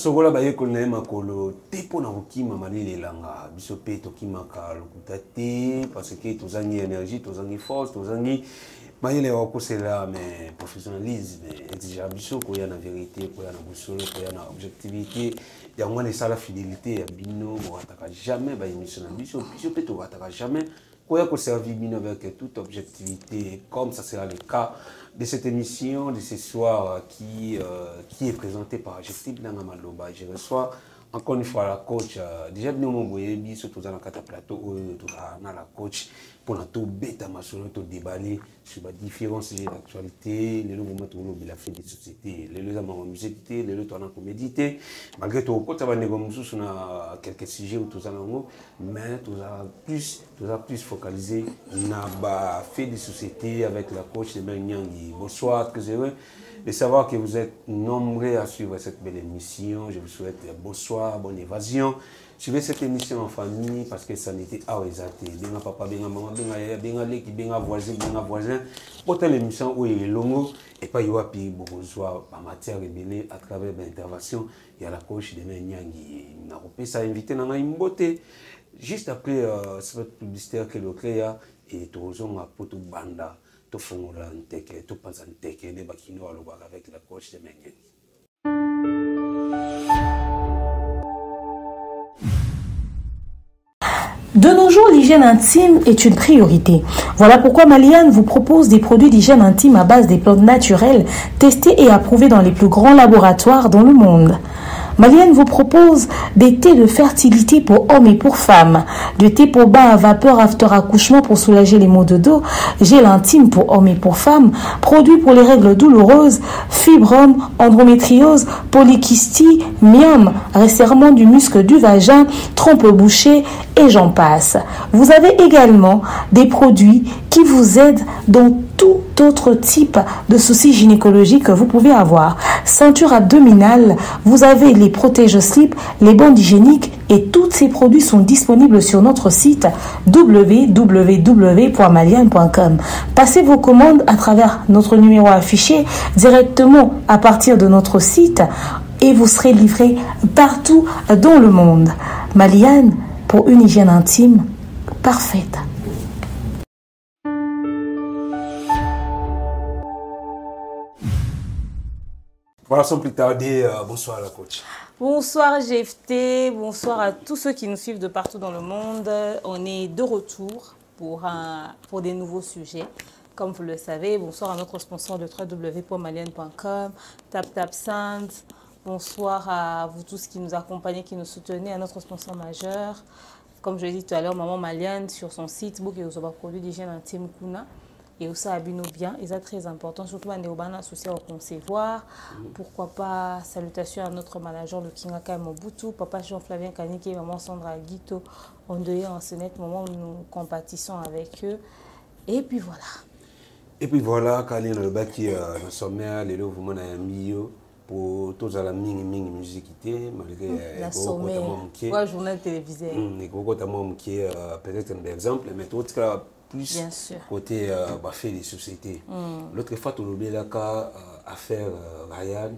sokola bayekoli na ye makolo te mpo na kokima malili elanga. Biso mpe tokimaka lokuta te parce que tozangi énergie tozangi force tozangi mayele ya kokosela mais professionnalisme exigea biso koya na vérité koya na bosolo koya na objectivité. Yango wana esala fidélité ya bino bokataka jamais baémission na biso. Biso mpe tokataka jamais koya koservir bino avec toute objectivité comme ça sera le cas de cette émission de ce soir qui, euh, qui est présentée par Gestie Bilanga Maloba. Je reçois encore une fois la coach. Euh, déjà, nous avons le plateau où la coach mpona tobeta masolo todebale sur badifférence l'actualité. Lelo moma tokolobela fin de société lelo eza makambo musique te lelo toza na comédie te malgré tokokota bandeko mosusu na quelque sujet oyo toza nango mais toza plus toza plus focalisé na bafait de société avec la coach de mer nyangi. Bonsoir très heureux de savoir que vous êtes nombreux à suivre cette belle émission. Je vous souhaite bonsoir bonne évasion. Suivez cette émission en famille parce que ça n'était pas exact. Benga papa, benga maman, benga yaya, benga leki, benga voisin, benga voisin. Autant l'émission où il est long et pas y a pi besoin en matière rebelle à travers l'intervention. Il y a la coach de Nyangi. N'a pas ça invité une beauté. Juste après euh, cette publicité que le créa et tout monde a poto banda. To fongola nteke, to panza nteke, ne bakino avec la coach de Nyangi. De nos jours, l'hygiène intime est une priorité. Voilà pourquoi Maliane vous propose des produits d'hygiène intime à base des plantes naturelles testés et approuvés dans les plus grands laboratoires dans le monde. Malienne vous propose des thés de fertilité pour hommes et pour femmes, du thé pour bain à vapeur after accouchement pour soulager les maux de dos, gel intime pour hommes et pour femmes, produits pour les règles douloureuses, fibrome, endométriose, polykystie, myome, resserrement du muscle du vagin, trompe bouchée et j'en passe. Vous avez également des produits qui vous aident dans tout autre type de soucis gynécologiques que vous pouvez avoir. Ceinture abdominale, vous avez les protège slip, les bandes hygiéniques et tous ces produits sont disponibles sur notre site www.malian.com. Passez vos commandes à travers notre numéro affiché directement à partir de notre site et vous serez livré partout dans le monde. Maliane pour une hygiène intime parfaite. Voilà, sans plus tarder, euh, bonsoir la coach. Bonsoir GFT, bonsoir à tous ceux qui nous suivent de partout dans le monde. On est de retour pour, un, pour des nouveaux sujets. Comme vous le savez, bonsoir à notre sponsor de www.malienne.com, TapTapSand. Bonsoir à vous tous qui nous accompagnez, qui nous soutenez, à notre sponsor majeur. Comme je l'ai dit tout à l'heure, Maman Malienne sur son site, vous avez produit d'hygiène intime Kuna et aussi à Bino bien, et c'est très important, surtout à Néobana associé au concevoir. Pourquoi pas, salutations à notre manager de Kingaka Mobutu, papa Jean-Flavien Kaniki, maman Sandra Guito, on devait en ce moment où nous compatissons avec eux. Et puis voilà. Et puis voilà, on a bâti le sommaire, les lots, vous m'avez mis pour tous à la mini mini musique malgré la sommaire, ouais, journal télévisé. Et peut-être un exemple, mais tout cas plus Bien sûr. côté euh, bah, fait des sociétés. Mm. L'autre fois, tu as la euh, affaire euh, Ryan,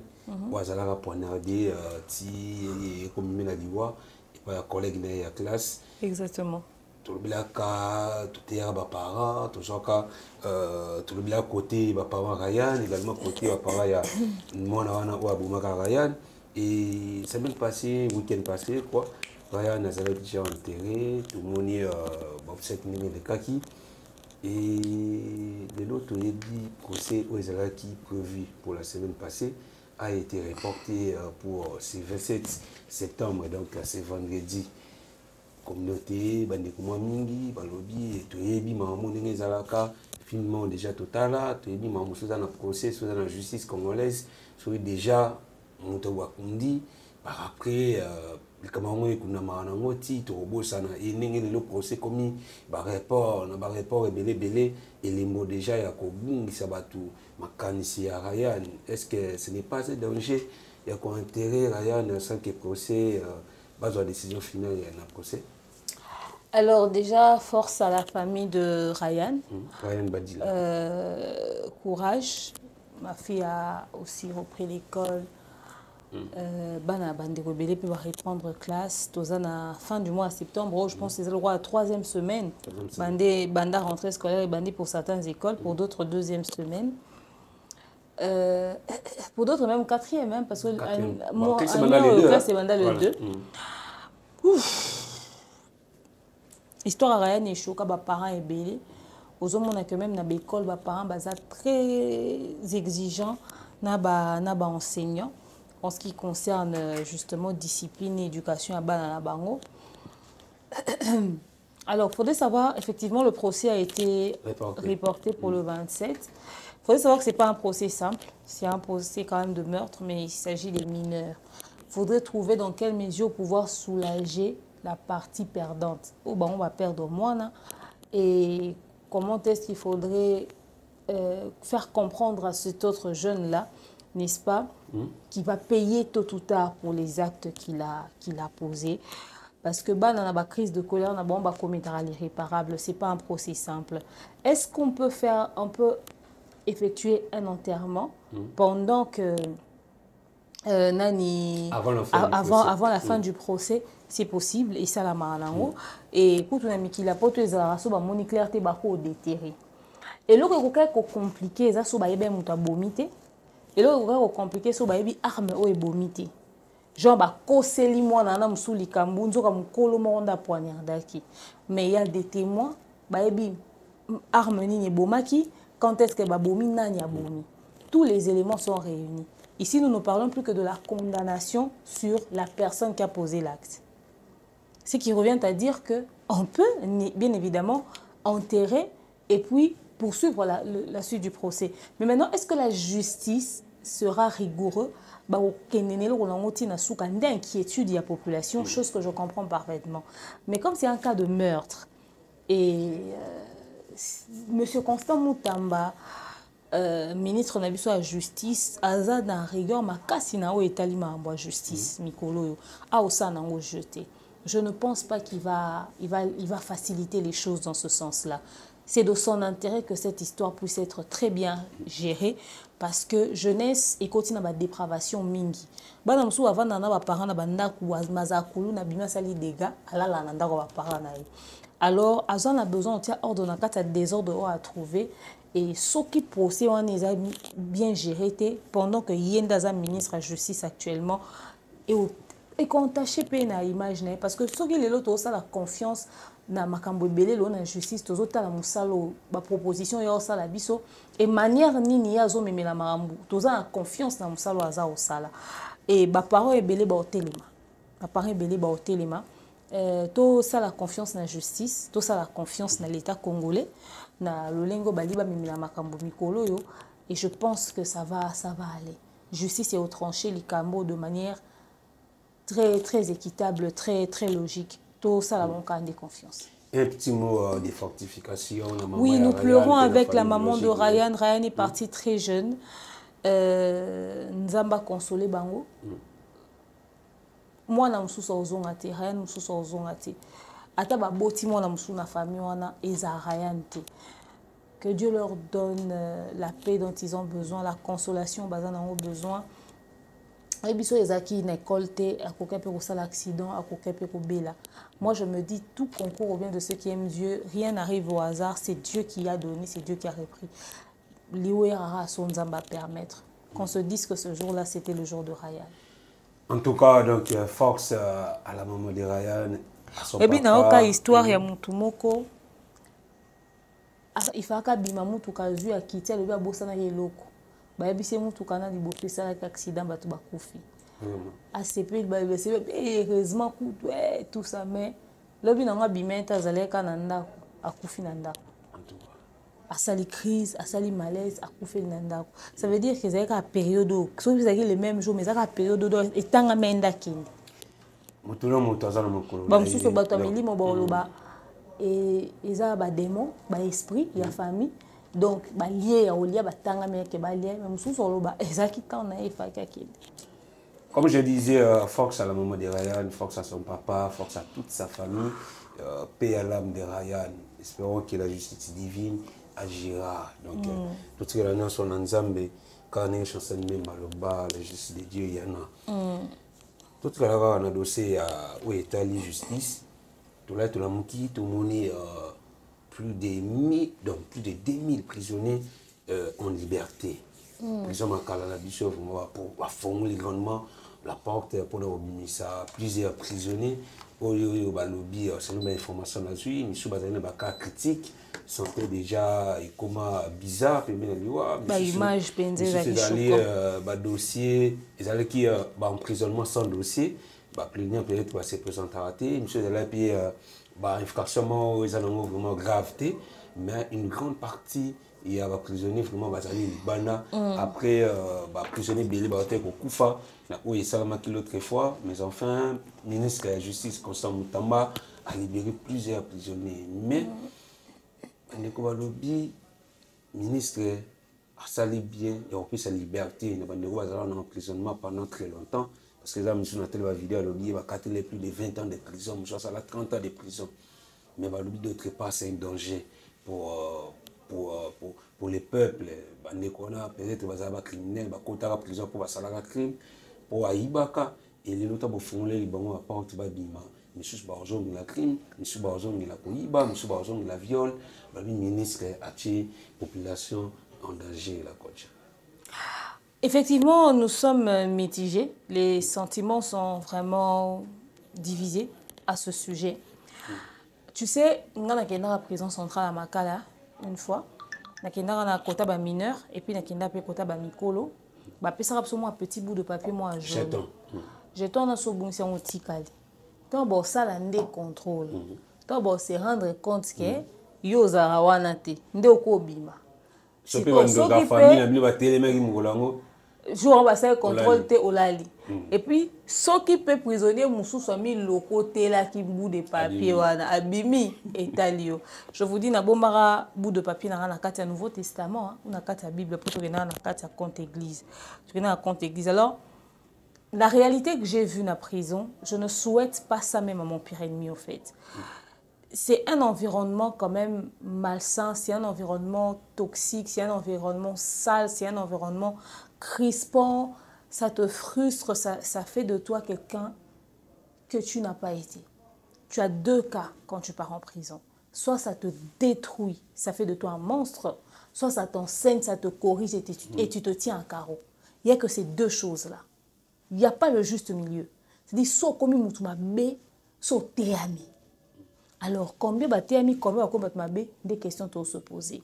où il a poignardé, euh, ti, comme il a dit, et collègue de la classe. Exactement. Tu as tout est à parents, tout ça, tu as côté parents Ryan, également côté parents, il y a mon awana ou Aboumaka Ryan. Et semaine passée, week-end passé, quoi. Ryan a déjà enterré, tout le monde est, euh, bon, cette minute de kaki. Et de l'autre, il procès aux qui prévu pour la semaine passée a été reporté euh, pour ce 27 septembre, donc c'est vendredi. Communauté, bandeko mingi, balobi, toyebi maman ndenge ezalaka, finalement déjà totala, toyebi maman soza na procès, soza na justice congolaise, soki déjà moto bakundi, par après euh, likambo yango ekundamaka nango ti tokobosana ye ndenge lelo procès komi bareport na bareport ebele ebele elembo déjà ya kobungisa bato makanisi ya ryan est ce que ce n'est pas un danger? Ya kointere ryan sans que procès euh, bazwa décision finale na procès Alors déjà, force à la famille de Ryan. Mmh. Ryan Badila. Euh, courage. Ma fille a aussi repris l'école bana bandeko ebele mpe bareprendre classe. Toza na fin du mois de septembre oyo je pense eza lokwa la troisième semaine. Troisième bande banda rentrée scolaire ebandi pour certaines écoles pour d'autres deuxième semaine Euh, pour d'autres même quatrième même parce que euh, moi, c'est banda hein. le Voilà. 2 Mm. histoire ya ryan eshoka baparents ebele ozomona que même na baécole baparents baza très exigeant na ba- na baenseignant en ce qui concerne euh, justement discipline et éducation ya bana na bango. Alors il faudrait savoir effectivement le procès a été Reporté. reporté pour le 27 il faudrait savoir que ce n'est pas un procès simple. C'est un procès quand même de meurtre mais il s'agit des mineurs. Il faudrait trouver dans quelle mesure pouvoir soulager la partie perdante. Oh, bah, on va perdre moins et comment est-ce qu'il faudrait euh, faire comprendre à cet autre jeune-là, n'est-ce pas, qui va payer tôt ou tard pour les actes qu'il a, qu'il a posés. Parce que bah, dans la crise de colère, on va commettre l'irréparable. Ce n'est pas un procès simple. Est-ce qu'on peut faire, on peut effectuer un enterrement pendant que euh, nani Avant la fin a- du avant, procès. avant la fin du procès c'est possible esalamaka nango e kutu na mikili ya poto ezalaka so bamoni claire te bakoodéterre eloko ekokaki kocomplike eza so bayebi moto abomi te eloko ekokaki kocomplike so bayebi arme oyo ebomi te genre bakoseli mwana na mosusu likambo nzoka mokolo moko nde apoignardaki mais ya des témoins bayebi arme nini ebomaki quand est-ce que babomi nani abomi tous les éléments sont réunis. Ici nous ne parlons plus que de la condamnation sur la personne qui a posé l'acte. Ce qui revient à dire que on peut bien évidemment enterrer et puis poursuivre la, la suite du procès. Mais maintenant, est-ce que la justice sera rigoureuse? Inquiétude de la population, chose que je comprends parfaitement. Mais comme c'est un cas de meurtre, et euh, Monsieur Constant Moutamba, euh, ministre biso ya justice aza na rigueur makasi na oyo etali makambo ya justice mikolo nango jeté je ne pense pas qu'il va, il va, il va faciliter les choses dans ce sens-là. C'est de son intérêt que cette histoire puisse être très bien gérée parce que jeunesse ekoti na badépravation mingi. Bana mosusu avanda na baparent na bandako mazala kulu na bimi asali dégât alala na ndako ya baparent na alors aza na besoin otia ordre na kati ya désordre oyo atrouvé et soki procès wana eza bien géré pendant que ye nde ministre ya justice actuellement ekontache mpe na image na ye parce que soki lelo tozosala confiance na makambo ebele lelo na justice tozotala mosala baproposition oyo osala biso. E manière nini ye azomemela makambo? Toza na confiance na mosala aza kosala e baparent ebele baotelema. Baparent ebele baotelema. Euh, tosala confiance na justice tosala confiance na l'état congolais na lolenge oyo bali bamemela makambo mikolo oyo. Et je pense que ça va, ça va aller. Justice eotranche likambo de manière très, très équitable, très, très logique. Tout ça, la banque a des confiance. Un petit mot euh, des fortifications. la maman Oui, de nous Ryan, pleurons de avec la maman de. Ryan. Ryan est parti très jeune. Euh, Nzamba consolé bango. mwana mosusu ozonga te ryan mosusu ozonga te ata baboti mwana mosusu na famille wana eza ryan te que dieu leur donne euh, la paix dont ils ont besoin la consolation baza nango besoin oyebi so ezalaki na école te akoki mpe kosala accident akoki mpe kobela moi je me dis tout concours vient de ceux qui aiment dieu. Rien n'arrive au hasard. C'est dieu qui a donné c'est dieu qui a repris. Lio erara so nzambe a permettre qu'on se dise que ce jour là c'était le jour de ryan. En tout cas, donc, force euh, à la maman de Ryan. ebi nayoka histoire ya motu moko. Asa- ifaka bima mutuka azwi akiti alobi abosanaki eloko bayebisi ye mutuka na liboso esalaki accident bato bakufi. Asepeli bayebesebe heureusement kutu eh, tout ça mais lobi nango abima ete azalaki kaka na ndako akufi na ndako. Asali crise asali malaise akufeli na ndako. Ça veut dire que ezalaki kaka période oyo soki ezalaki le même jour mais ezalaki kaka période oyo etangami ende akende moto na moto aza na mokolo bamosusu bato ya milimo baloba e- eza badémon baesprit ya famille donc balie ya kolia batangami yake balie me mosusu oloba ezalaki ntango na ye efaki akende Comme je disais, euh, force à la maman de Ryan, force à son papa, force à toute sa famille, euh, paix à l'âme de Ryan. Espérons que la justice divine agira. Donc, euh, tout ce que nous sommes en Zambé, kaka ndenge chansani me maloba la justice de dieu yana totikala kaka na dossier ya oyo etali justice tolai tolamuki tomoni euh, plus de mi donc plus de 2000 prisonniers euh, en liberté. Na biso vraiment bafongoli grandement la porte mpona kobimisa plusieurs prisonniers. Balobi selon bainformation nazwi misu bazali na bakas critique déjà bizarre na liwa Baimage mpenza ezalaki ezali choquant. euh, euh, baemprisonnement sans dossier. Peut-être ezalaki mpe euh, bainfraction moko eza nango vraiment grave te mais une grande partie ya baprisonnier vraiment bazali libanda après euh, baprisonnier ebele baote kokufa na oyo esalamaki l'autre fois mais enfin ministre ya justice constant mutamba alibéré plusieurs prisonniers. Mais bandeko balobi ministre asali bien ya kopesa liberté na bandeko bazala na emprisonnement pendant très longtemps parce que eza misu na tele bavideo alobi ye bakateli plus de 20 ans de prison mosu asala 30 ans de prison. Mais balobi d'autre part c'est un danger pour, euh, pour, euh, pour, pour les peuples. Bandeko wana peut-être bazala bacriminel bakotaka prison mpo basalaka crime mpo ayibaka. Elelo ta bofungoleli bango baporte babima misusu bazongela crime misusu bazongela koyiba misusu bazongela viol. Balobi ministre atie population en danger la kocha Effectivement, nous sommes euh, mitigés. Les sentiments sont vraiment divisés à ce sujet. Tu sais, nga nakendaka prison centrale à Makala une fois. nakendaka na kota bamineur et puis nakenda mpe kota bamikolo bapesaka biso mwa petit bout de papier mwa jaune. Jeton jeton wana so obongisi yango otikali ntango bosala nde contrôle. Ntango bose rendre compte ke yo ozalaka wana te. Nde okobima soki mpe- jour basali contrôle te olali. Et puis soki mpe prisonnier mosusu amilokotelaki bout de papier wana abimi etali yo. Je vous dis nabombaka bout de papier nanga na kati ya nouveau testament hein, na kati ya bible mpo tokendaka na kati ya compte église. Tokendaka compte église. Alors la réalité que j'ai vue na prison je ne souhaite pas ça même à mon pire ennemi au fait. C'est un environnement quand même malsain, c'est un environnement toxique, c'est un environnement sale, c'est un environnement crispant, ça te frustre, ça, ça fait de toi quelqu'un que tu n'as pas été. Tu as deux cas quand tu pars en prison. Soit ça te détruit, ça fait de toi un monstre, soit ça t'enseigne, ça te corrige et, et tu te tiens à carreau. Il n'y a que ces deux choses-là. Il n'y a pas le juste milieu. C'est-à-dire, soit comme mutumabe, soit théami. Alors, combien bateyami, combien bakomi bato mabe, des questions doivent se poser.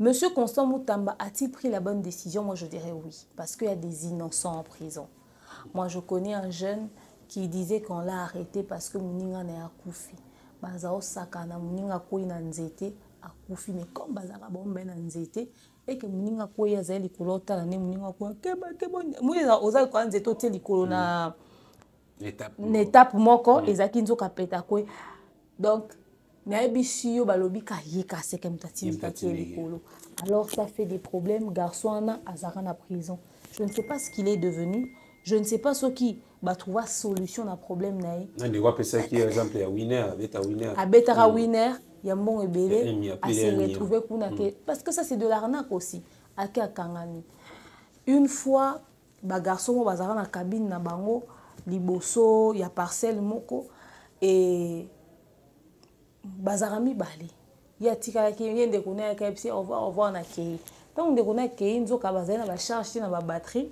Monsieur Constant Moutamba a-t-il pris la bonne décision? Moi, je dirais oui, parce qu'il y a des innocents en prison. Moi, je connais un jeune qui disait qu'on l'a arrêté parce que Mouninga n'est akufi. Bazao sakana Mouninga koi na nzete akufi mais comme bazaka bombe na nzete et que Mouninga koi azali likolo otala ne Mouninga koi keba keba Mouninga ozali kwa nzete otie likolo na étape na étape moko ezalaki nzoka peta kwe. Donc nayebisi yo balobi kayeka seke moto atindikaki ye likolo. Alors ça fait des problèmes. Garçon wana azalaka na prison. Je ne sais pas ce qu'il est devenu. Je ne sais pas soki batrouva solution na problème na ye. Na ndeko apesaki exemple ya winner abeta winner. Abetaka winner ya mbongo Ya ebele Emi, ya plus ase ya Emi, retrouve kuna ke. Parce que ça c'est de l'arnaque aussi. Ake akangani une fois bagarçon moko bazalaka na cabine na bango liboso ya parcelle moko e bazalaka mibale. Ye atikalaki ye ndeko na yaka revoir au revoir na kei. Ntango ndeko na akei nzoka bazali na bacharge te na babatterie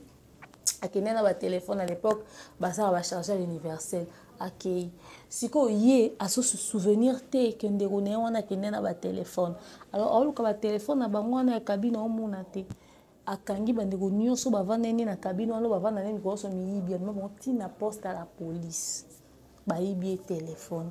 akende na batelefone à l'époque basala bachargeur universel akei sikoyo ye azosu souvenir te ke ndeko na ye wana akende na batelefone alors aoluka batelefone na bango wana ya kabine omona te akangi bandeko nyonso bavandani na kabine wana bavanda ne mikolo nyonso miyibi. Amema bango ntina poste à la police. Bayibi ye telefone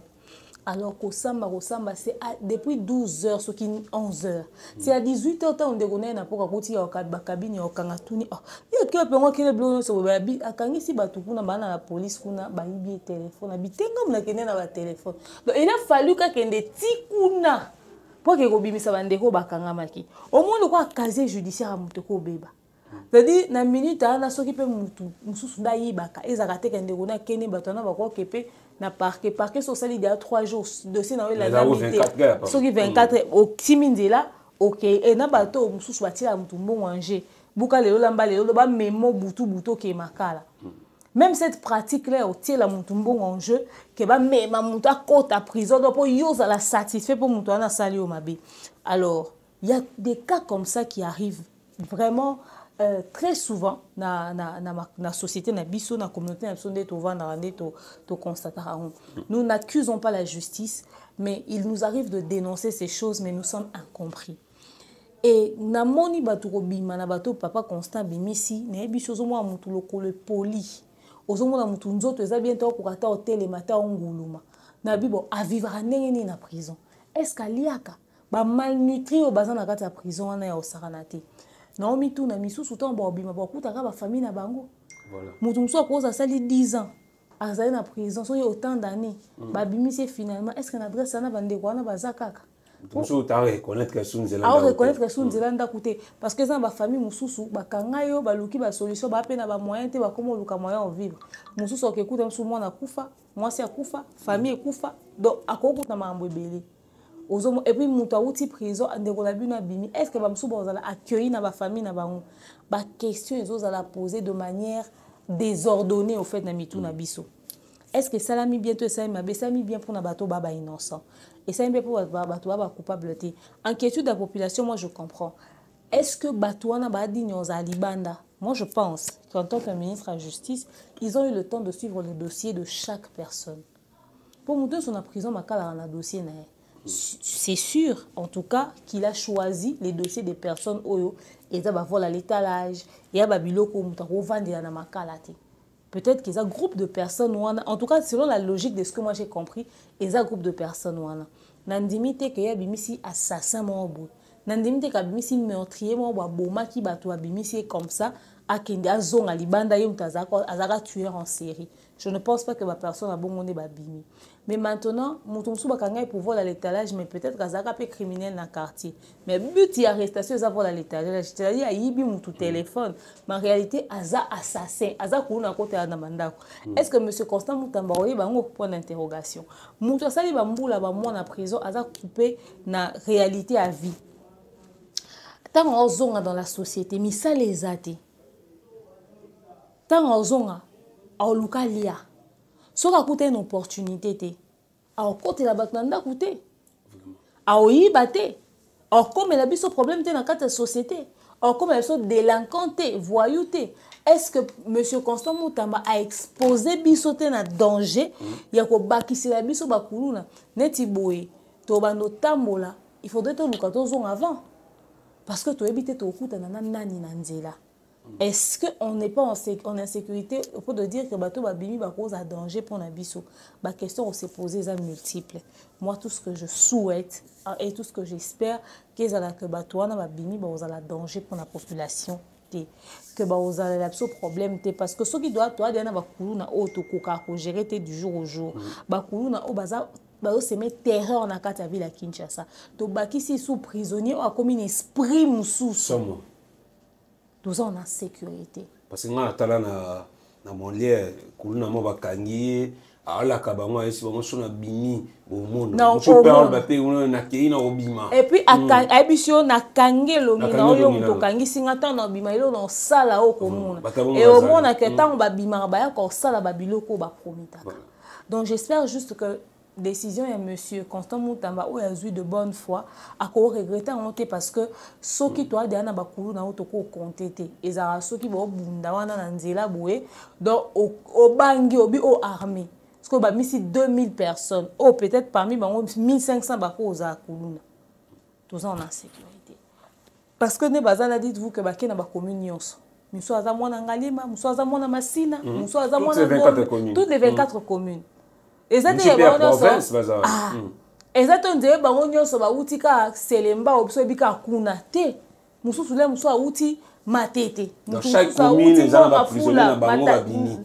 alors kosamba kosamba se depuis 12 heures soki 11 heures. C'est à 18 heures ntango ndeko na ye na mpoka bakabine ya kokanga tuni oh, ye akei apengo akende biloko nyonso boye akangisi bato kuna bana na polise kuna bayibi ye telefone abi tengamu nakende na batelefone donc il a fallu kakende ti kuna mpo ake kobimisa bandeko bakangamaki omoni kwa casier judiciaire ya moto ekobeba c'est-à-dire na minute wana soki mpe mutu mosusu nde ayibaka ezalaka te ke ndeko na akende bato wana bakoke mpe na parke parke so osali deya 3 jours. Dossier na yo Ezalako elandami 24 gars, te soki 24 otimi nzela okei e na bato mosusu batielaka motu mbongo anje buka lelo lamba lelo bamemo butu butu okema kala même cette pratique là otiela motu mbongo en jeu ke bamema motu akota prison do mpo yo ozala satisfait mpo motu wana asali yo mabe. Alors il y a des cas comme ça qui arrivent vraiment euh, très souvent na, na, na, na, société na biso na communauté na biso nde tovandaka nde toconstataka yango nous n'accusons pas la justice mais il nous arrive de dénoncer ces choses mais nous sommes incompris. E namoni bato kobima na bato papa constant abimisi nayebi so ozomona motu lokolo epoli ozomona motu nzoto eza bien te okoka ta otelema ta onguluma. Na bi bon avivaka ndenge nini na prison? Est ce que aliaka bamalnutri oyo baza na kati prison wana ya osakana te naomituna misusu ntango baobima bakutaka bafamille na bango. Motu mosusu akoza asali 10 ans azali na prison soki autant d'année babimisi ye finalement est ce que na adresse wana bandeko wana baza kaka? Aoreconnaître su nzela ndako te. parce que eza na bafamille mosusu bakanga yo baluki basolution baa mpe na bamoyen te bakoma oluka moyen ovivre mosusu okekuta mosusu mwana akufa mwasi akufa famille ekufa donc akokuta makambo ebele ozomo epuis moto awuti prison ndeko na bino abimi est ce que bamosusu bazala accueilli na bafamille na bango baquestion ezozala posé de manière désordonnée au fait na mitu na biso est ce que esalami bien to esalami mabe esalami bien mpona bato baba innocent? Esalami mpe mpo bato baba coupable te inquiétude ya population moi je comprends. Est ce que bato wana baadini ozala libanda moi je pense qu'en tant que ministre à justice ils ont eu le temps de suivre le dossier de chaque personne. Mpo moto nyonso na prison bakalaka na dossier na ye c'est sûr en tout cas qu'il a choisi les dossiers des personnes oyo. Eza bavol à l'étalage. Eya babiloko moto akovandela na makala te peut-être qu'eza groupe de personnes en tout cas selon la logique de ce que moi j'ai compris eza groupe de personnes wana. Nandimi te ke ye abimisi assassin moko boye nandimi te ke abimisi meurtrier moko boye abomaki bato abimisi comme ça akende azonga libanda ye moto azalaka tueur en série. Je ne pense pas que bapersone abongo nde babimi. Mais maintenant moto mosusu bakanga ye pour vol à l'étalage mais peut-être azalaka mpe criminel na quartier. Mais but ya arrestation eza vol à l'étalage. C'est-à-dire ayibi motu téléphone. Mais en réalité aza assassin. Aza kuluna akotela na bandako est ce que monsieur constant mutamba oyeba yango point d'interrogation? Moto asali bambula bamwana prison aza coupe na réalité ya vie. Ntango ozonga dans la société misala eza te ntango ozonga aoluka lia. Soki akuta une opportunité te. Aokotela bato na ndako te. Aoyiba te. Aokomela biso problème te na kati ya société. Aokomela biso délinquant te voyou te. Est ce que monsieur constant mutamba aexpose biso te na danger ya kobakisela biso bakuluna? Neti boye tobanda otambola il faudrait toluka tozonga avant. Parce que toyebi te tokutana na nani na nzela est-ce qu'on n'est pas en, en insécurité pour de dire que bateau babimi cause à danger pour la biso ma question on s'est posée ça multiple moi tout ce que je souhaite et tout ce que j'espère que ça que bateau na babimi ba la danger pour la population te que ba ozala la biso problème te parce que ceux qui doivent toi na bakulu na auto koka ko gérer te du jour au jour. Bakulu na o baza bazoseme terreur na kati ya ville ya kinshasa. Tobakisi su prisonnier oyo akomi na esprit mosusu toza on a sécurité parce que ngai atala na, na monlier kulu na mo bakangi ye alaka bango ayesi bango so na bimi bomona mpe nakei na kobima epuis ayebi si yo nakangi elongi na oyo moto okangisinga ntango na obima eloko na osala oyo komona e omonaka ntango babimaka baya kosala babiloko oyo bapromitaka donc j'espère juste que décision ya monsieur constant mutamba oyo azwi de bonne foi akoregrete yango te parce que soki toadeya na bakulu na oyo tokokonte te ezalaka soki baobunda wana na nzela boye donc obangi obi o armé. Soki bamisi 2000 personnes oyo peut-être parmi bango 1500 bako ozala kuluna toza na sécurité. Parce que nde baza na dites vous que bakei na bacommune nyonso? Mosu aza mwana ngalima mosu aza mwana masina mosu aza mwana toutes les 24 communes eza te bango nyonso eza to nzela bango nyonso bauti kaka selemba oyo biso yebi kaka kuna. Te mosusu le mosusu awuti matete.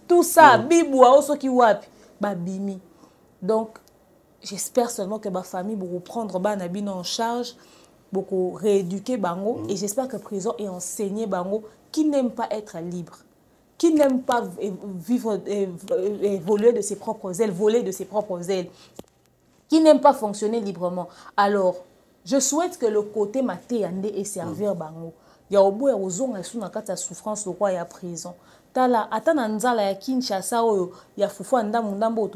Tout ça bibwa o soki wapi babimi. Donc j'espère seulement que bafamille bokoprendre bana bino en charge boko rééduquer bango et j'espère que prison est enseigné bango qui n'aime pas être libre qui n'aime pas vivre, évoluer de ses propres ailes, voler de ses propres ailes, qui n'aime pas fonctionner librement. Alors, je souhaite que le côté maté ait servir bango. oboya kozonga esu na kati ya souffrance lokwa ya prison tala ata na nzala ya kinshasa oyo ya fufu ndambu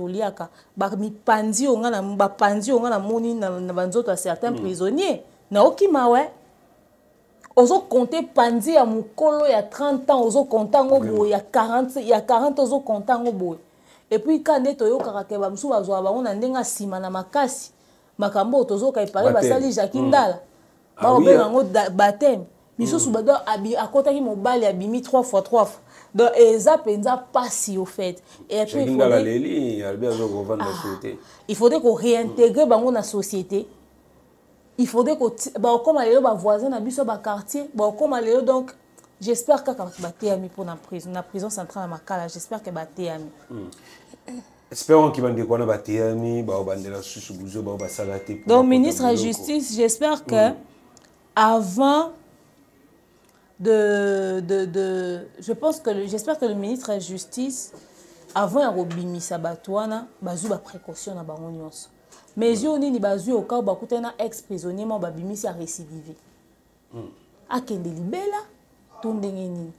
namoni na, na banzoto ya certains prisonniers naokima we ozokonte pandi ya mokolo ya 30 ans ozokonta yango boye. Ya 40 ya 40 ozokonta yango boye. Epuis ka nde toyokaka ke bamosusu bazwaka bango na ndenge nsima na makasi makambo oyo tozoka epare basali jaki ndala. Ah bakobenga yango bateme. Misusu bado abi- akotaki mobali abimi 3 fois 3 fois. Donc eza mpenza pasi au fait. Et puis il faudrait- réintégrer bango na société il faudrait ko bakokoma lelo bavoisin na biso baquartier bakokoma lelo donc j'espère kaka bateyami mpo na prison na prison centrale ya makala. J'espère ke bateyami espérons ki bandeko wana bateyami baobandela susu buzo bao basala te donc ministre ya justice j'espère que avant de, de, de je pense que j'espère que le ministre ya justice avant ya kobimisa bato wana bazwi baprécaution na bango nyonso mesure nini bazwi oka bakutani na ex prisonnier moko babimisi arécidive akende libela to ndenge nini.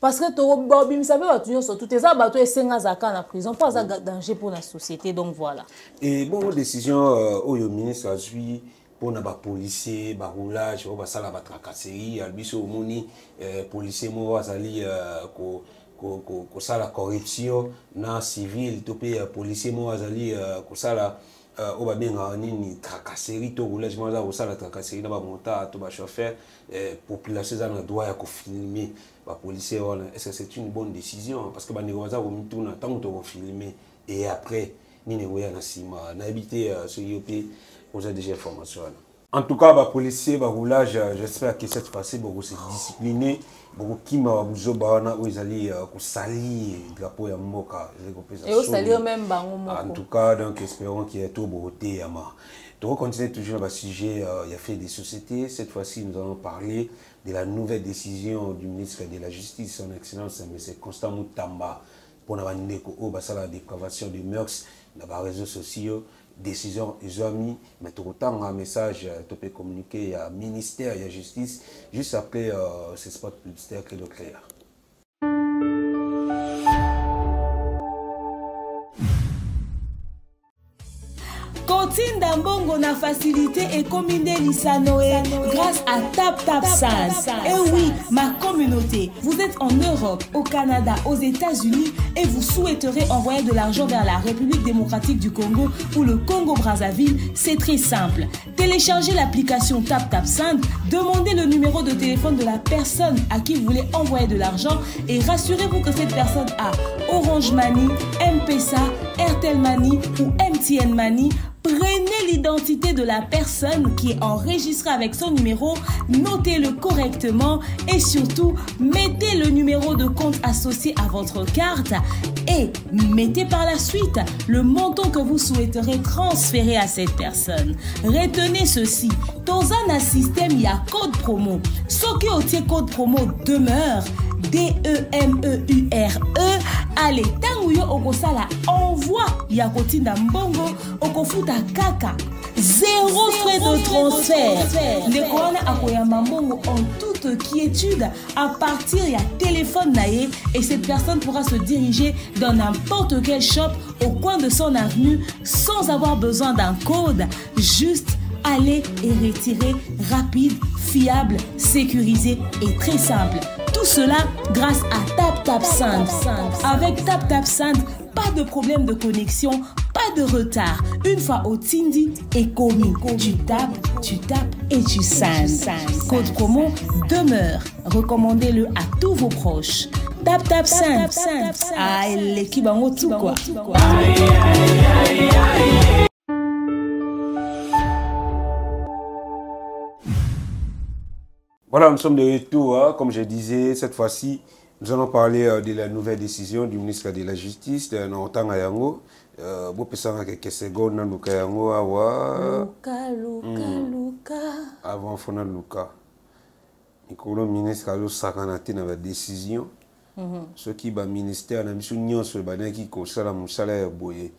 Parce que to- babimisa mpe bato nyonso tout. Eza bato esenga azalaka na prison. Mpo aza ga- danger mpo na société donc voilà. Et bongo décision euh, oyo ministre azwi mpona bapolisier baroulage oyo basala batracasserie ya biso omoni euh, policier moko azali euh, ko- ko- ko- kosala corruption na civil to mpe euh, policier moko azali euh, kosala euh, oyo babengaka nini tracasserie to roulage moko aza kosala tracasserie na bamotard to bachauffeur euh, population eza na droit ya kofilme. Bapolicier wana est ce que c'est une bonne décision? Parce que bandeko baza komituna ntango tokofilme et après nini ekoya na nsima? Nayebi te euh, soki yo mpe oza déjà information wana. En tout cas bapolicier baroulage euh, j'espère que cette fois-ci bokose discipliner bokokima babuzoba wana oyo ezali euh, kosali drapeau ya mboka ezali kopesa eosali yo soni. même bango en moko tout cas donc espérons qu'il y a tout boteyama continuer toujours le sujet euh, il y a fait des sociétés cette fois-ci nous allons parler de la nouvelle décision du ministre de la justice son excellence M. Constant Moutamba pour na bandeko oyo basala la dépravation de mœurs na baréseaux sociaux décision ezwami mais tokotanga message euh, to mpe communiqué ya ministère ya justice juste après euh, ce spot publicitaire que le kotinda mbongo na facilité ekomi nde lisano e grâce à taptapsas et oui ma communauté vous êtes en europe au canada aux états-unis et vous souhaiterez envoyer de l'argent vers la république démocratique du congo ou le congo brazzaville c'est très simple. Téléchargez l'application taptapsand demandez le numéro de téléphone de la personne à qui vous voulez envoyer de l'argent et rassurez-vous que cette personne a orange money mpesa airtel money ou mtn money Prenez l'identité de la personne qui est enregistrée avec son numéro, notez-le correctement et surtout mettez le numéro de compte associé à votre carte et mettez par la suite le montant que vous souhaiterez transférer à cette personne. Retenez ceci, dans un système, il y a code promo. Ce qui est code promo demeure D-E-M-E-U-R-E. Allez, tango yo okosala envoi ya kotinda mbongo okofuta kaka. Zéro frais de transfert. ndeko wana akoyamba mbongo en toute quiétude à partir ya téléphone na ye et cette personne pourra se diriger dans n'importe quel shop au coin de son avenue sans avoir besoin d'un code. Juste aller et retirer rapide fiable sécurisé et très simple tout cela grâce à TapTapSend. Avec TapTapSend, pas de problème de connexion, pas de retard. Une fois au Tindi et commis, tu tapes, tu tapes et tu sends. Code promo demeure. Recommandez-le à tous vos proches. TapTapSend. Ah, l'équipe en haut tout quoi. Voilà, nous sommes de retour. hein. Comme je disais, cette fois-ci, nous allons parler euh, de la nouvelle décision du ministre de la Justice, de Notanga Yango. Euh, bopesanga quelques secondes na luka yango awa luka. Avant fona luka. Mikolo ministre azosakana te na badécision soki baministère na biso nyonso ebandaki kosala mosala ya boye.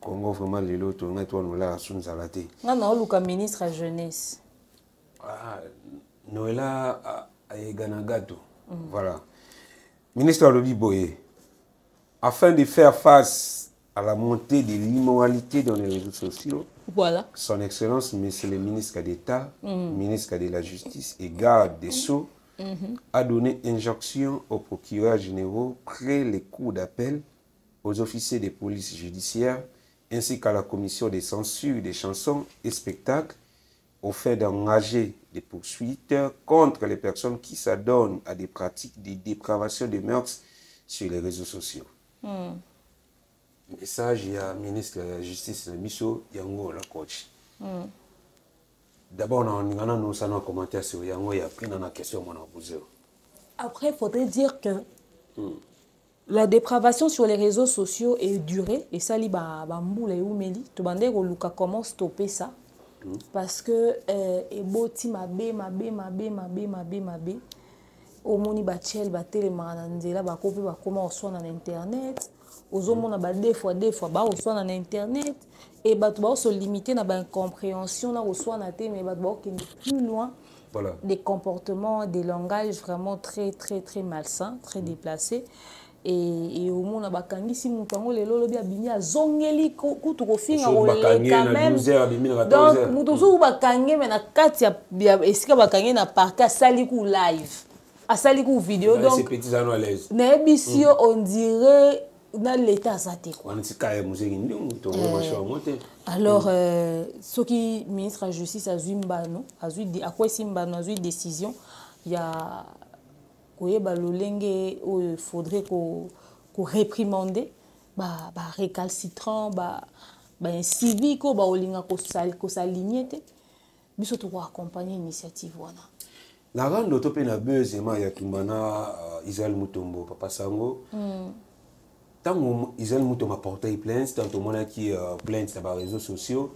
Congo vraiment lelo tongai to wanolaka so nzala te nga naoluka ministre ya jeunesse. Ah, noela ayegana gato voilà. Ministre alobi boye afin de faire face à la montée de l'immoralité dans les réseaux sociaux Voilà. son excellence monsieur le ministre d'état ministre de la justice et garde des sceaux a donné injonction aux procureurs généraux près les cours d'appel aux officiers de police judiciaire ainsi qu'à la commission de censure des chansons et spectacles au fait d'engager des poursuites contre les personnes qui s'adonnent à des pratiques de dépravation de mœurs sur les réseaux sociaux. Message il y a ministre de la justice biso yango la coach. D'abord na ngana nous na commentaire sur yango ya pris na question mon posé. Après, il faudrait dire que la dépravation sur les réseaux sociaux est durée. Et ça, ba bamboula et oumeli. Tu bande Luka comment stopper ça? Parce que euh, eboti mabe mabe mabe mabe mabe mabe. omoni batiel batelemaka na nzela bakopi bakoma oswana na internet ozomona ba deux fois deux fois baoswana na internet e bato baosolimite na baincompréhension na koswana te mais bato baokende plus loin Voilà. des comportements, des langages vraiment très, très, très malsains, très déplacés. E eomona bakangisi moto yango lelo olobi abimi azongeli kutu kofinga koleka donc moto soki bakange me na kati ya esika bakange na parke asali ku live? Asali ku video donc nayebisi yo ondire na leta aza te eh. alors euh, soki ministre ya justice azwi mbano akwesi mbano azwi décision ya koyeba lolenge oyo efaudrait koréprimande ko barécalcitrant ba bainsivique oyo baolinga kosaligne te. Biso tokoaccompagne initiative wana. Na rando to mpe na bezema ya tumbana uh, israel mutombo papa sango. Mm. ntango israel mutombo aportai plainte ntango tomonaki uh, plainte na bareseau sociaux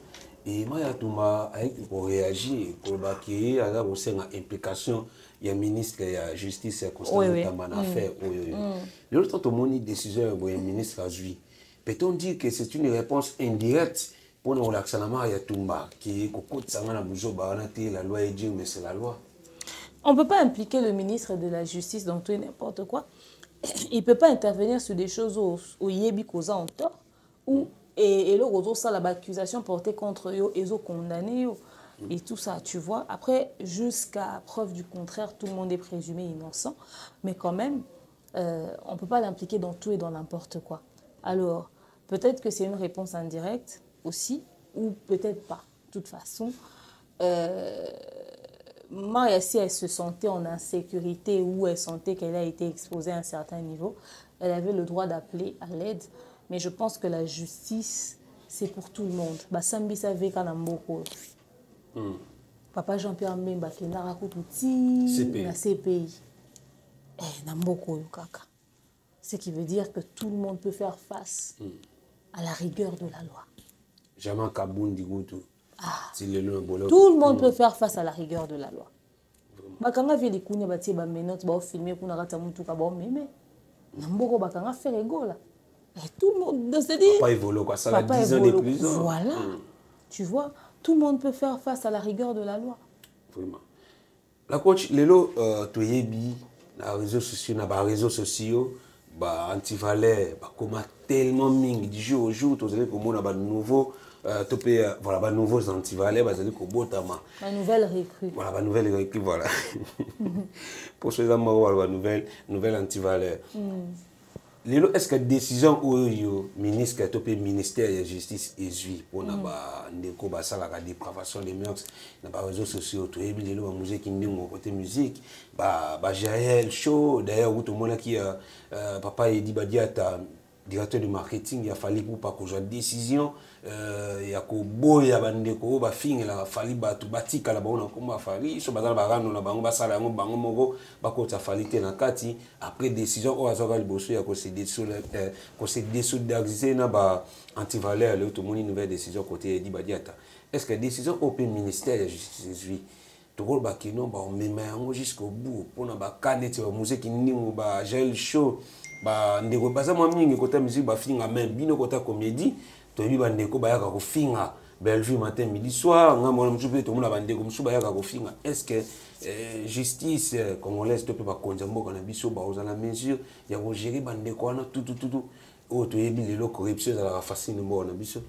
ema ya tumba ayaki koréagir kolobaki aza kosenga implication ya ministre ya justice ya constant oui. notamment affaire oyo. L'autre tant au monde décision ya ministre a joué. Peut-on dire que c'est une réponse indirecte pour nous relaxer la main ya tumba qui kokot sanga na buzo ba na te la loi est Dieu mais c'est la loi. On ne peut pas impliquer le ministre de la Justice dans tout et n'importe quoi. Il ne peut pas intervenir sur des choses au, au Yebi Koza en tort. Ou, retour, ça, l'accusation portée contre eux, ils ont condamné. Yo. Et tout ça, tu vois. Après, jusqu'à preuve du contraire, tout le monde est présumé innocent. Mais quand même, euh, on ne peut pas l'impliquer dans tout et dans n'importe quoi. Alors, peut-être que c'est une réponse indirecte aussi, ou peut-être pas. De toute façon, euh, Maria, si elle se sentait en insécurité ou elle sentait qu'elle a été exposée à un certain niveau, elle avait le droit d'appeler à l'aide. Mais je pense que la justice, c'est pour tout le monde. Basambi savait qu'à Namboko. Papa Jean-Pierre Mbemba kendaka kutu ti na CPI. Eh, na mboko oyo kaka. Ce qui veut dire que tout le monde peut faire face à la rigueur de la loi. Jamais Kabundi bolo. Tout le monde peut faire face à la rigueur de la loi. bakanga vie likunia batie bamenote baofilme kuna kati ya motuka baomeme na mboko bakanga faire egola Et tout le monde c'est-à-dire Papa évolue quoi, ça va Papa 10 ans de évolue. prison. Voilà. Tu vois, tout le monde peut faire face à la rigueur de la loi. Vraiment. La coach, lelo, euh, toyebi, na réseaux sociaux, ba réseaux sociaux, ba antivalère, ba koma tellement mingi du jour au jour, tu sais comment on a ba nouveau, euh, topé, euh, voilà, ba nouveaux antivalère, ba zali ko botama. La nouvelle recrue. Voilà, ba nouvelle recrue, voilà. Pour ceux nouvelle, nouvelle. Lelo est ce que décision oyo ministre to mpe ministère ya justice ezwi mpona bandeko basalaka dépravation de mœurs na baréseaux sociaux? Toyebi lelo bamuziki ndenge kote musique bajael show. D'ailleurs ku tomonaki euh, euh, papa edi badiata directeur de marketing ya fali kupa kozwa décision ya koboya bandeko oyo bafingelaka fali bato batikala bango na nkombo ya fali. So baza na barano na bango basala yango bango moko bakota fali te na kati. Après décision oyo azwaka liboso ya kose déso- kose désolidarize na ba antivaleur leo tomoni nouvelle décision côté edi badiata. Est ce que décision oyo mpe ministère ya justice ezwi tokoloba kino baomema yango jusqu'au bout mpona baka neti bamuziki ndingo bagel show bandeko baza mwa mingi kota musike bafinga me bino kota comédie toyebi bandeko bayaka kofinga bellevue matin midi soir ngambo wana mosusu mpe tomona bandeko mosusu bayaka kofinga est ce que justice congolaise to mpe bakonzi ya mboka na biso bakozala mesure ya kogere bandeko wana tutututu oyo toyebi lelo corruption ezalaka facile mboka na biso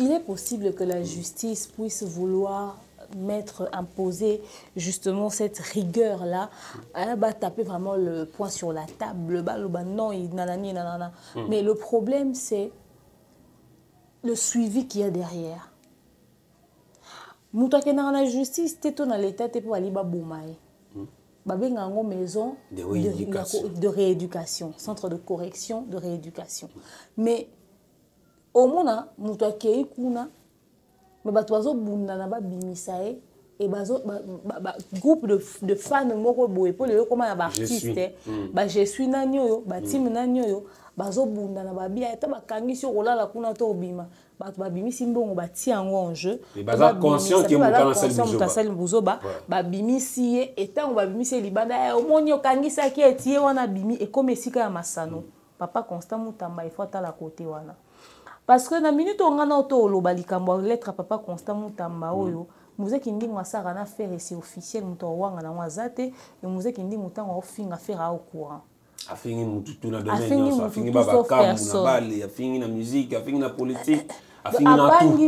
Il est possible que la justice puisse vouloir mettre, imposer justement cette rigueur-là. Elle va taper vraiment le poing sur la table. Le non, il nanani, nanana. Mais le problème, c'est le suivi qu'il y a derrière. Moto akendaka na justice te to na l'état te mpo bali baboma ye babenga yango maison De rééducation. de, de rééducation centre de correction de rééducation mais omona moto akei kuna me bato bazobundana babimisa ye e bazo ba, ba, ba, groupe de, de fan moko boye. Mpo lelo ekoma na Je suis. baartiste ba je suis nani oyo? Batime nani oyo? Bazobundana babia ata bakangisi yo kolala kuna to obima bato babimisi mbongo batia yango en jeu. Et baza Babimisa, conscient mpe ke moto baza wana asali conscient moto buzoba. asali buzoba. Ouais. babimisi ye etango babimisi ye libanda "Eh, omoni okangisaki eti ye wana abimi ekómi esika ya masano. Papa constant mutamba ifo atala kote wana. Parce que na minute oyo nga na oto oloba likambo ya lettre ya papa constant mutamba oyo muzeki ndingo asaka na faire esi officiel moto awanga nango aza te. E muzeki ndingo ntango aofinga faire ao courant. Afingi mutu tu na domaine Afingi nyonso afingi babakambu na bale afingi na musique afingi na politique afingi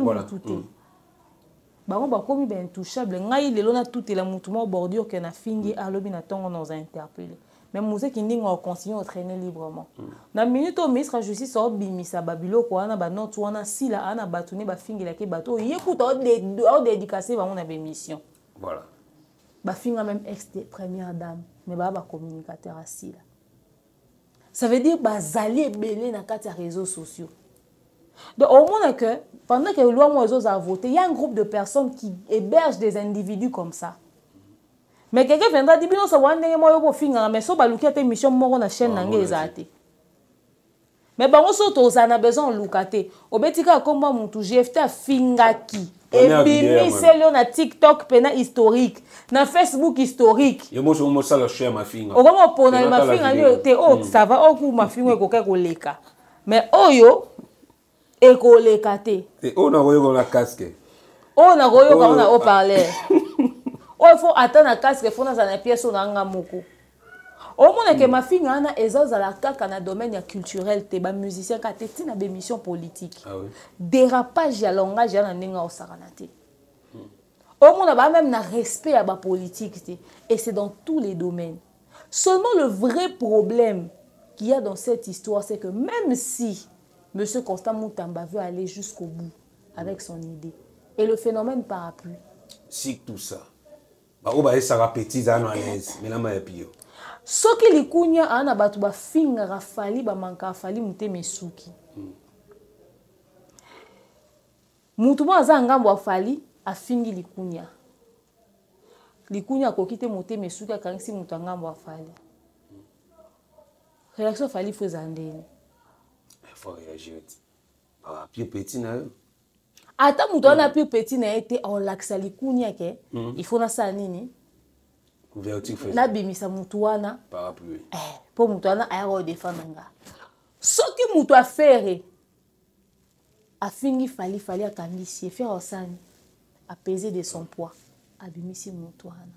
na tout te bango bakomi baintouchable ngai lelo natutela mutu moko bordure ke nafingi alobi na ntongo na oza interpele mais muzeki ndenge ocontinue otraine librement. Na minute oyo ministre ya justice aobimisa babiloko wana banote wana sila aa na bato ne bafingelaki bato oyo ye kuta aodédicase bango na bémission voilà. Bafinga même ex de première dame baa bacommunicateur asila ça veut dire bazali ebele na kati ya réseaux sociaux. Donc omona que pendant que loi mo ezozala voté il y a un groupe de personnes qui hébergent des individus comme ça me keke vendra di bino osabola ndenge moko yo bofingaka me so baluki ata émission moko na chaîne nange ezala te me bango so tozala na besoin oluka te obeti kaka nkombo ya motu gft afingaki. Ebimiseli yo na tiktok mpena historique. Na facebook historique. Okoma opona mafinga. Nio te oh, oyo sava oku oh, mafinga ekokai koleka. Me oyo ekoleka te. Oyo nakoyoka na casque. Oh, oyo nakoyoka ona oparleur oyo fo ata na casque fo nazala na pièce oyo nanga moko. Omonake mafinga wana ezozala kaka na domaine ya culturel te bamusicien kaka te ntina bémission politique Ah dérapage ya langage ya na ndenge aosakana te omona baa même na respect ya bapolitique te et c'est dans tous les domaines. Seulement le vrai problème qu'il y a dans cette histoire c'est que même si monsieur constant moutamba veut aller jusqu'au bout avec son idée et le phénomène parapluie. Sik tout ça bango bayesaka petit za na l'aise melama ya pio. Soki likunya aa na bato bafingaka fali bamankaka fali motema esuki mutu moko aza ngambo ya fali afingi likunya. Likunya akoki te motema esuki akangisi moto ya ngambo ya fali. Réaction ya fali fo ezala ndeni. Ah, pio petit na yo ata moto wana api peti na ye te aolakisa likunya ke ifo nasala nini? Nabimisa motu wana. Parapluie. Eh, mpo moto wana ayaka odefendre nga. Soki moto afere afingi fali fali akangisi ye fere osani apese de son poids abimisi moto wana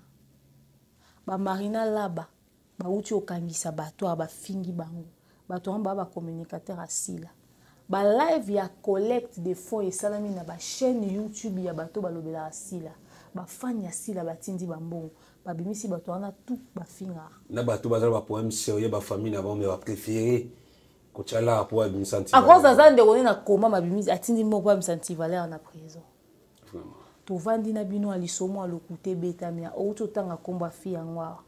bamarina laba bauti okangisa bato awa bafingi bango. Bato wana baa bacommunicateur asila balive ya collecte de fonds esalami na bachaîne youtube ya bato balobelaka sila bafani ya sila batindi bambongo babimisi bato wana tu bafingaka na bato baza na baproblème sérieux bafamille na bango me bapréféré kotialaka po abimisa akoza aza ndeko nde na koma mabimisi atindi moko abimisa ntivalere na prison. Tovandi na bino ya lisomo alokute ebetami outi otanga nkombo afi yango awa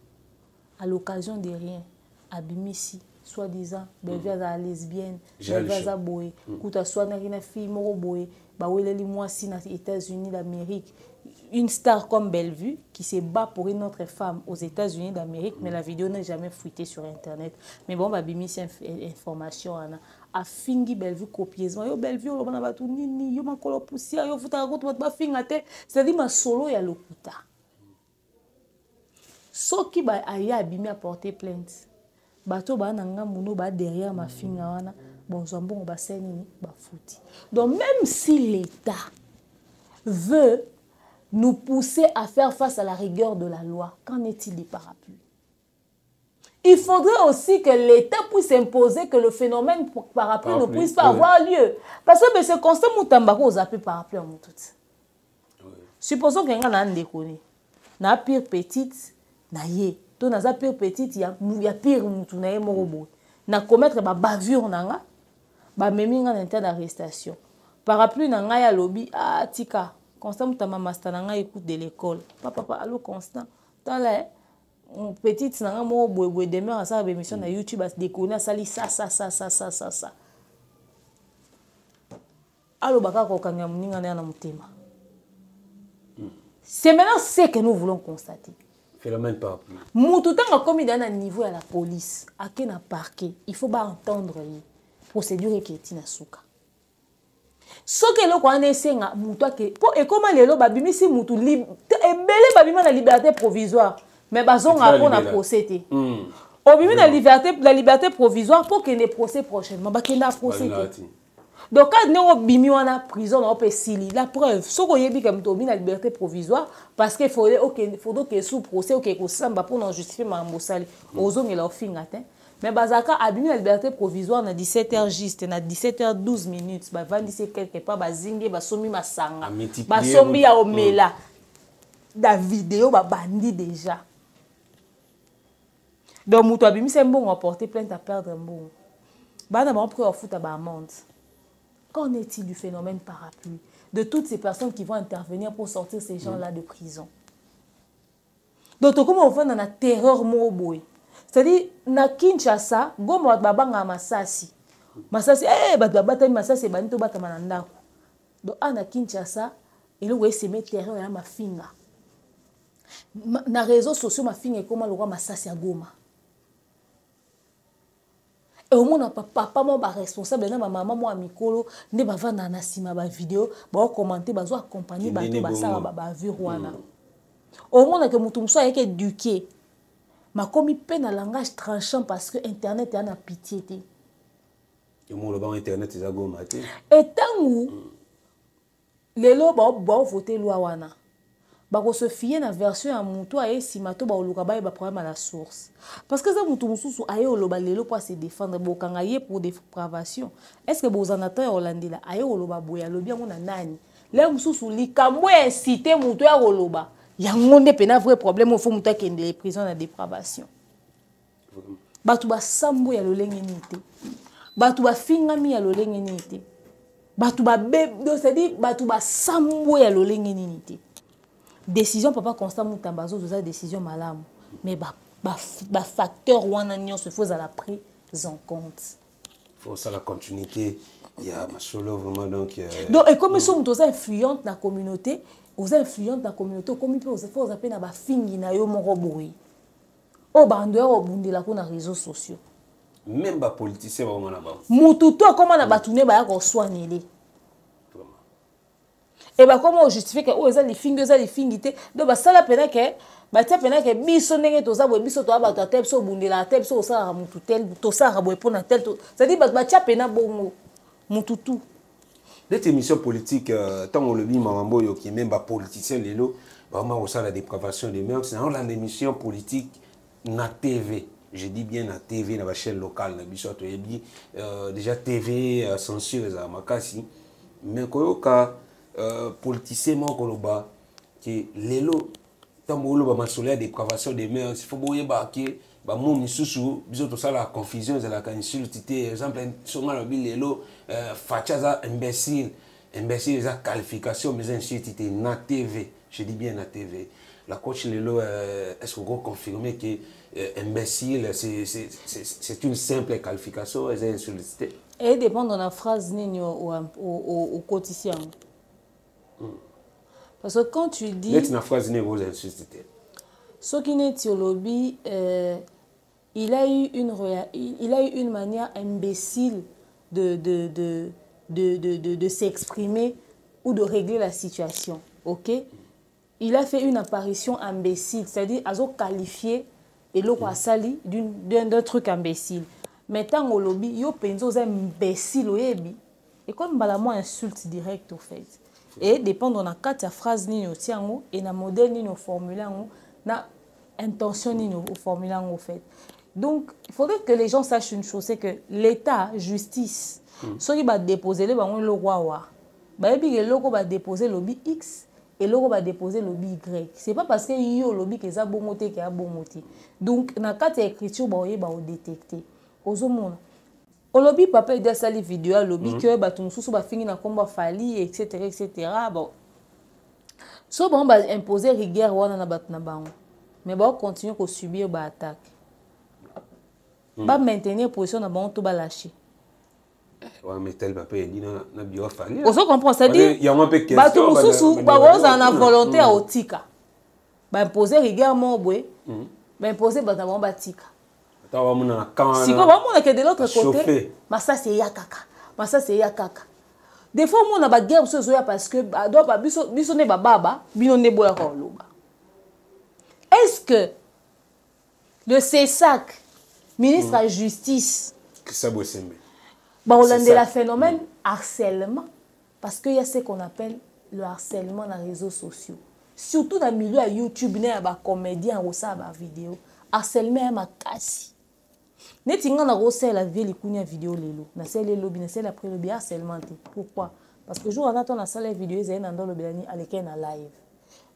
à l'occasion de rien abimisi soi-disant belvi azala lesbienne Michel. aza boye kuta aswanaki na fille moko boye baweleli mwasi na états-unis d'amérique une star comme Bellevue qui se bat pour une autre femme aux États-Unis d'Amérique, mais la vidéo n'est jamais fuitée sur Internet. Mais bon, bimisi inf information ana a fingi Bellevue copieusement. Yo Bellevue on a batu nini, yo makolo poussière, yo futa ko ba finga te. C'est-à-dire ma solo ya lokuta. soki ba aye abimi aporte plainte? Bato baa na ngambu no baa derrière mafinga wana bozwa mbongo basali nini bafuti donc même si l'état veut nous pousser à faire face à la rigueur de la loi. Qu'en est-il des parapluies Il faudrait aussi que l'État puisse imposer que le phénomène parapluie ne puisse pas oui. avoir lieu. Parce que ce constat, Moutambako, vous appelez parapluie en tout. Supposons que nga na ndekoni. Na pire petite, na ye. to naza pire petite ya, ya pire mutu na ye moko boye. Nakomettre babavure na nga bamemi nga na inter d'arrestation. Parapluie na ngai alobi atika ah, constant mutama master na ngai écoute de l'école. Papapa alo constant. Tala eh, petite na ngai moko boyeboye demeure asala bémission na youtube adécourne asali sasasasasasa alobaka kokanga moninga na ya na motema. Hmm. C'est maintenant ce que nous voulons constater. Mutu ntango akomi da na niveau ya la police ake na parquet il faut baentendre ye procédure eketi na suka soki eloko wana esenga mutu ake mpo ekóma lelo babimisi te- ebele babima na liberté provisoire mais bazongaka mpo na procès te obimi na liberté, provisoire mpo kende procès prochainement. Bakende ya procès. Balinga te. Donc kade ndenge obimi wana prison na ope esili la preuve soki oyebi ke moto obi na liberté provisoire parce que faudrait okende faudrait oke sous procès oke kosamba mpona justifie makambo osali ozongela ofinga te mais bazalaka abimi na liberté provisoire na 17 heures juste na 17 heures 12 minutes. Bavandisi quelque part bazingi basombi masanga Amultiplier basombi ya moto. omela na video babandi déjà. Donc moto abimisi mbongo aporte plainte aperdre mbongo bana bango mpo bafuta baamende Qu'en est-il du phénomène parapluie De toutes ces personnes qui vont intervenir pour sortir ces gens-là de prison? Donc, comment on fait dans la terreur moboy C'est-à-dire, na Kinshasa, goma babanga masasi. Masasi, eh, bato babatami masasi ebandi to batama na ndako. Donc, ah, na Kinshasa, eloko eseme terreur ya mafinga. Ma- Na réseaux sociaux, mafinga ekoma lokwa masasi ya goma? Omona papa mo baresponsable na bamama mo ya mikolo nde bavandaka na nsima bavideo baokomante bazo akompagne bato basala bongo. bavure wana omonake motu mosusu ayeki éduke makomi mpe na langage tranchant parce que internet eya na pitié te etangu lelo bao- baovote lwa wana bakosofie na version ya motu aye nsima to baoluka bayeba problème à la source. Parce que eza motu mosusu aye oloba lelo mpo ase défendre. Bokanga ye pour dépravation. Est ce que bozana ta ya kolandela? Aye koloba boye alobi yango na nani? Le mosusu likambo ya incite motu ya koloba. Yango nde mpena vrai problème ofo motu akendele prison na dépravation. Bato basambo ya lolenge nini te? Bato bafingami ya lolenge nini te? Bato babe c'est-à-dire bato basambo ya lolenge nini décision papa constant mutamba azozo eza décision malamu mais bafacteur ba, ba facteur wana nyonso ifo ezala pris en compte. Faut ça la continuité. Il y a masolo vraiment donc euh, donc ekomi so moto oza influente na communauté oza influente na communauté okomi mpe fo oza mpe na bafingi na yo moko boye oyo bando ya kobundelako na réseaux sociaux. Même ba politicien ba na ba mutu to akóma na bato ne baya koswanele vraiment e bakóma ojustifie ke oyo eza lifingi oyo eza lifingi te donc basala pena ke batia pena ke biso ndenge toza boye biso toya bato ate biso obundelaka te biso osalaka mutu tel tosalaka boye mpona tel to- c'est-à-dire bato batia pena bongo mutu tu neti émission politique euh, ntango olobi makambo oyo oki même bapoliticien lelo bama kosala dépravation de mœurs. Naolanda émission politique na tv je dis bien na tv na bachaîne locale na biso toyebi euh, déjà tv euh, censure ezala makasi. Mais koyoka euh, politicien moko koloba ke lelo ntango oloba masolo ya dépravation de mœurs fo boyeba ke bamo misusu biso tosalaka confusion ezalaka insulte te. Exemple songo alobi lelo euh, faci aza imbécile. Imbécile eza qualification mais eza insulte te. Na tv je dis bien na tv la coach lelo euh, est ce que que euh, imbécile c'est une simple qualification eza insulte te? Edépendre na phrase nini okotisi yango parce que quand tu dis neti na phrase nini ekoza insulte te soki neti olobi euh, il a eu une il a eu une manière imbécile de de de de de, de, de s'exprimer ou de régler la situation ok? Il a fait une apparition imbécile c'est-à-dire azo qualifié eloko asali d'une- d'un d'un truc imbécile. Mais ntango olobi yo mpenza oza imbécile oyebi. Ekomi mbala mwa insulte direct au fait et dépendre na kati ya phrase nini otia yango et na modèle nini oformule yango na intention nini oformule yango au fait. Donc il faudrait que les gens sachent une chose c'est que l'état justice soki badéposele bango eloko awa bayebi ke eloko badépose lobi x eloko badépose lobi y. C'est pas parce que yo olobi ke eza bongo te ke ya bongo te donc na kati ya écriture baoyeba odétecte ozomona olobi papa edi asali video alobi mm. -hmm. ke bato mosusu bafingi na nkombo afali etc etc bon. So bango baimpose rigueur wana na bato na bango mais baocontinue kosubir baattaque mm. bamaintenir position na bango to balâche ozo comprendre c'est-à-dire bato mosusu bakozala na volonté ya otika. Baimpose rigueur moko boye baimpose bato na bango batika sikoyo bamonaka de l'autre côté masasi eya kaka masasi eya kaka. Des fois omona baguerre mosusu ezoya parce que biso nde bababa bino nde boyaka koloba. Est ce que le cesac ministre ya justice bakolandela phénomène harcèlement parce que y a ce qu'on appelle le harcèlement na réseaux sociaux. Surtout na milieu ya youtube na ya bacomédien akosala bavideo harcèlement ya makasi neti nga nakosalela vie likuni ya video lelo. Nasali elobi nasali après elobi harcèlement te pourquoi? Parce que jour wana to nasala video ezali na nde olobela nini alekei na live.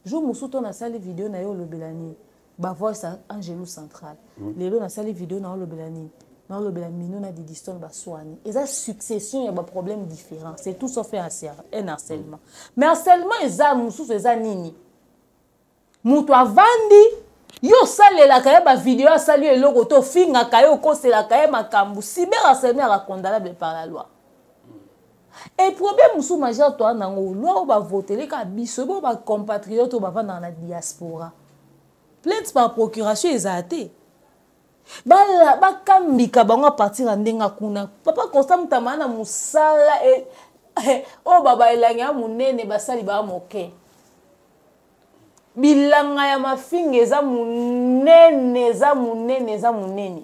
Jour mosusu to nasali video na ye olobela nini bavoice angelo central. Lelo nasali video na olobela nini naolobela mino na didiston baswani eza succession ya baproblème différent c'est tout sauf un harcèlement. Mais harcèlement eza mosusu eza nini? Moto avandi yo osalelaka ye bavideo asali yo eloko te ofingaka ye okoselaka ye makambo. Cyber harcèlement yaka condamnable par la loi. Et problème mosusu majeur toa nango loi oyo bavoteleka biso ebo bacompatriote oyo bavandaka na diaspora. Plainte par procuration ezala te bakambika bango apartir ya ndenge kuna. Papa constant mutama na mosala oyo baba elangi ya monene basali baa moke bilanga ya mafinga eza monene eza monene eza monene.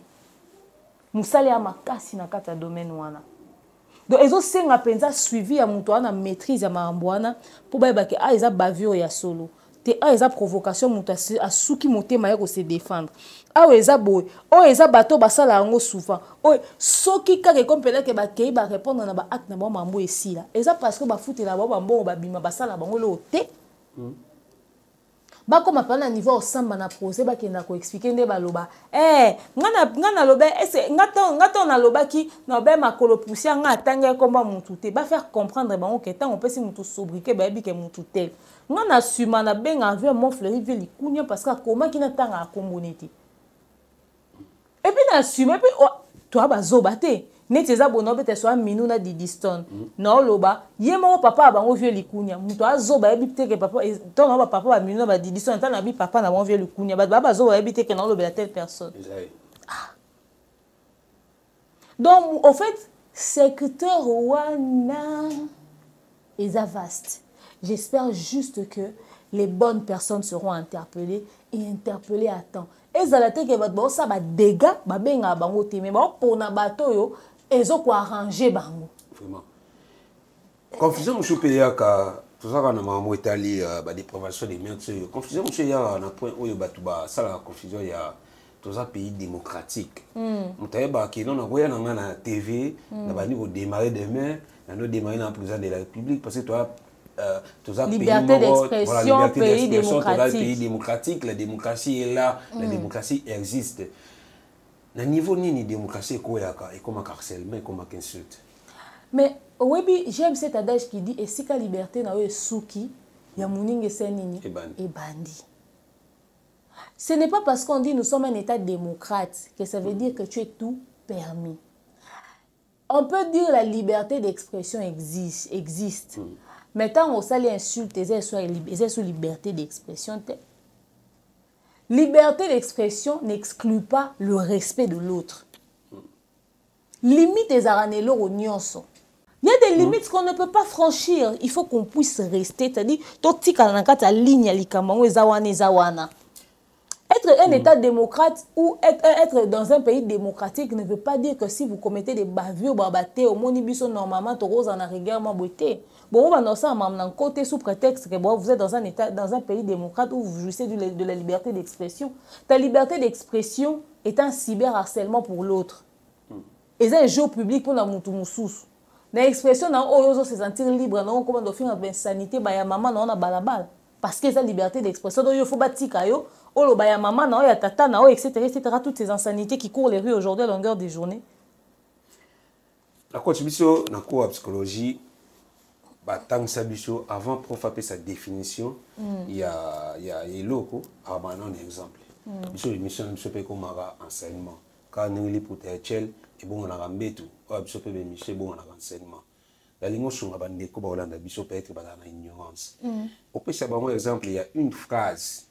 Mosala ya makasi na kati ya domaine wana. Donc ezosenga mpenza suivi ya moto wana maîtrise ya makambo wana mpo bayebake a eza bavure ya solo. Te awa eza provocation moto asuki motema ya kose défendre. Awa eza boye. Oyo eza bato basala yango souvent. Oyo soki kaka ekompelake bakei barépondre na baacte na bango mambo esila. Eza parce que bafutela bango bambongo babima basala bango eloko te bakóma mpena na niveau osamba na procès bakenda koexplike nde baloba. E nga naloba ese nga ntango nalobaki naobe makolo pusi nga atangi ekomba mutu te. Bafaire comprendre bango ke ntango opesi mutu sobrike bayebi ke mutu tel nga na nsima nabenga avion mon fleuri vie likunia parce que akomaki na ntango akombone te epuis na nsima epuis toa bazoba te neti eza bona obete so minu na didiston naoloba ye moko papa ya bango vie likunia moto azoba yebi teke papa ntongo na bapapa baminu na badidiston ntango nabi papa na bango vie likunia bato baa bazoba yebi teke naolobela telle personne. Ah. donc au fait secteur wana eza vaste. J'espère juste que les bonnes personnes seront interpellées et interpellées à temps. Ezala te ke bato baosala badega babengaka bango te. Me baopona bato oyo ezokoarrange bango confusion mosusu mpe eyaka tozalaka na makambo etali badépravation de merte oyo confusion mosusu eyaka na point oyo bato basalaka confusion ya toza pays démocratique moto ayebaka keno nakoya na ngai na tv na bandi kodémarrer demain nando démarrer na président de la république parce que toza Euh, liberté d'expression, voilà, pays démocratique. pays démocratique, la démocratie est là, mm. la démocratie existe. Na niveau nini démocratie ekoyaka? Ekomaka harcèlement ekomaka insulte? Mais oyebi j'aime cet adage qui dit esika liberté na oyo esuki ya moninga ese nini? Ebandi. Ce n'est pas parce qu'on dit nous sommes un état démocrate que ça veut dire que tu es tout permis. On peut dire la liberté d'expression existe, existe. Mm. mais ntango osali insulte eza sous liberté d'expression te liberté d'expression n'exclut pas le respect de l'autre. Limite ezalaka na eloko nyonso il y a des limites qu'on ne peut pas franchir. Il faut qu'on puisse rester. C'est-à-dire ya ligne être un État démocrate ou être, être dans un pays démocratique ne veut pas dire que si vous commettez des bavures, babaté, au monibiso, normalement, rose en a régulièrement beauté. Bon, on va dans ça, côté sous prétexte que bon, vous êtes dans un État, dans un pays démocrate où vous jouissez de, de la liberté d'expression. Ta liberté d'expression est un cyberharcèlement pour l'autre. Et c'est un jeu public pour la moutou moussous. L'expression, on se sentir libre, on comment faire une sanité, bah, ya maman, on a balabal. Parce que c'est la liberté d'expression. Donc, il faut bâtir, oloba ya mama na oyo ya tata na oyo etc etc toutes ces insanités qui courent les rues aujourd'hui à longueur des journées nakoti biso na cours psychologie batangisa biso avant prof apesa définition mm. ya, ya eloko abana na exemple mm. biso émission na biso mpe ekomaka enseignement kaka ndenge liputa ya tiel ebongonaka mbetu oyo biso mpe bemission ebongonaka enseignement balingi osunga bandeko baolanda biso peut-être bazala na ignorance mm. opesa bango exemple ya une phrase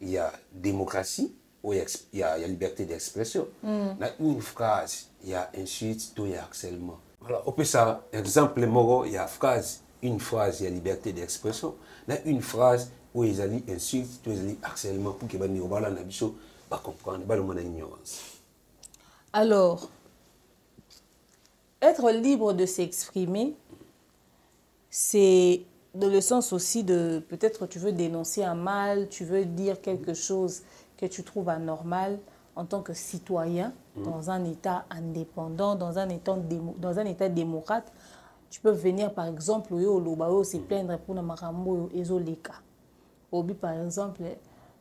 il y a démocratie, où il y a, il y a liberté d'expression. Mm. Dans une phrase, il y a insulte, tout il y a harcèlement. Voilà, on peut ça, exemple, il y a phrase, une phrase, il y a liberté d'expression. Dans une phrase, où il y a insulte, tout il y a harcèlement, pour que les ne comprennent pas le ignorance. Alors, être libre de s'exprimer, c'est dans le sens aussi de peut-être tu veux dénoncer un mal, tu veux dire quelque chose que tu trouves anormal en tant que citoyen. Dans un État indépendant, dans un État, démo, dans un état démocrate. Tu peux venir par exemple au Lobao se plaindre pour le marambo ezoleka. Obi par exemple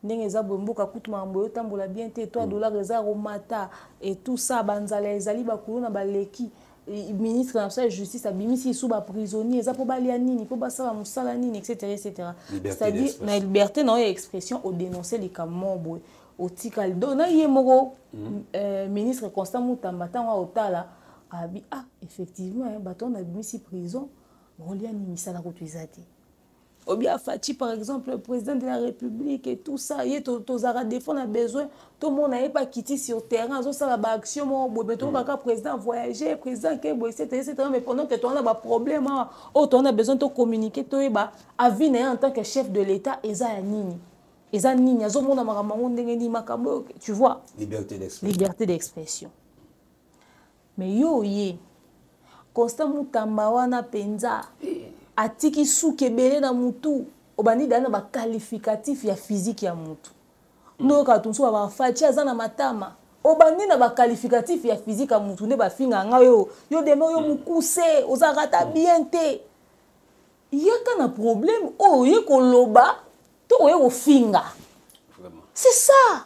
ndenge eza boye mboka kutu makambo oyotambola bien te to dollar eza komata et tout ça banzala ezali bakulu na baleki ministre na biso ya justice abimisi esu baprisonnier eza mpo balia nini mpo basala mosala nini etc etc c'est-à-dire na liberté na oyo ya expression odénonce likambo moko boye otikali donc na ye moko mhm. eh, ministre constant mutamba ntango aotala abi ah effectivement eh, bato wana abimisi prison rolia nini misala kutu eza te. Obi afati par exemple président de la république et tout ça ye tozalaka des fois na besoin tomona ye bakiti sur terrain azosala baaction moko boye me tokaka mhm. président voyage président ke boye etc etc mais pendant que towana baproblème awa ah, oyo towana besoin tocommunike toyeba avi na ye en tant que chef de l'état eza ya nini? Et ça nini, tu vois. Liberté d'expression. Mais yo, yé, constant mutamba wana penza. atiki suki ebele na mutu obandi dali na baqualificatif ya physique ya mutu. Noyoka to mosusu babafaci aza na matama. Obandi na baqualificatif ya physique ya mutu nde bafinga nga oyo yo deme oyo mokuse ozalaka ta bien te. Yaka na problème oyo oye koloba to oye kofinga c'est ça.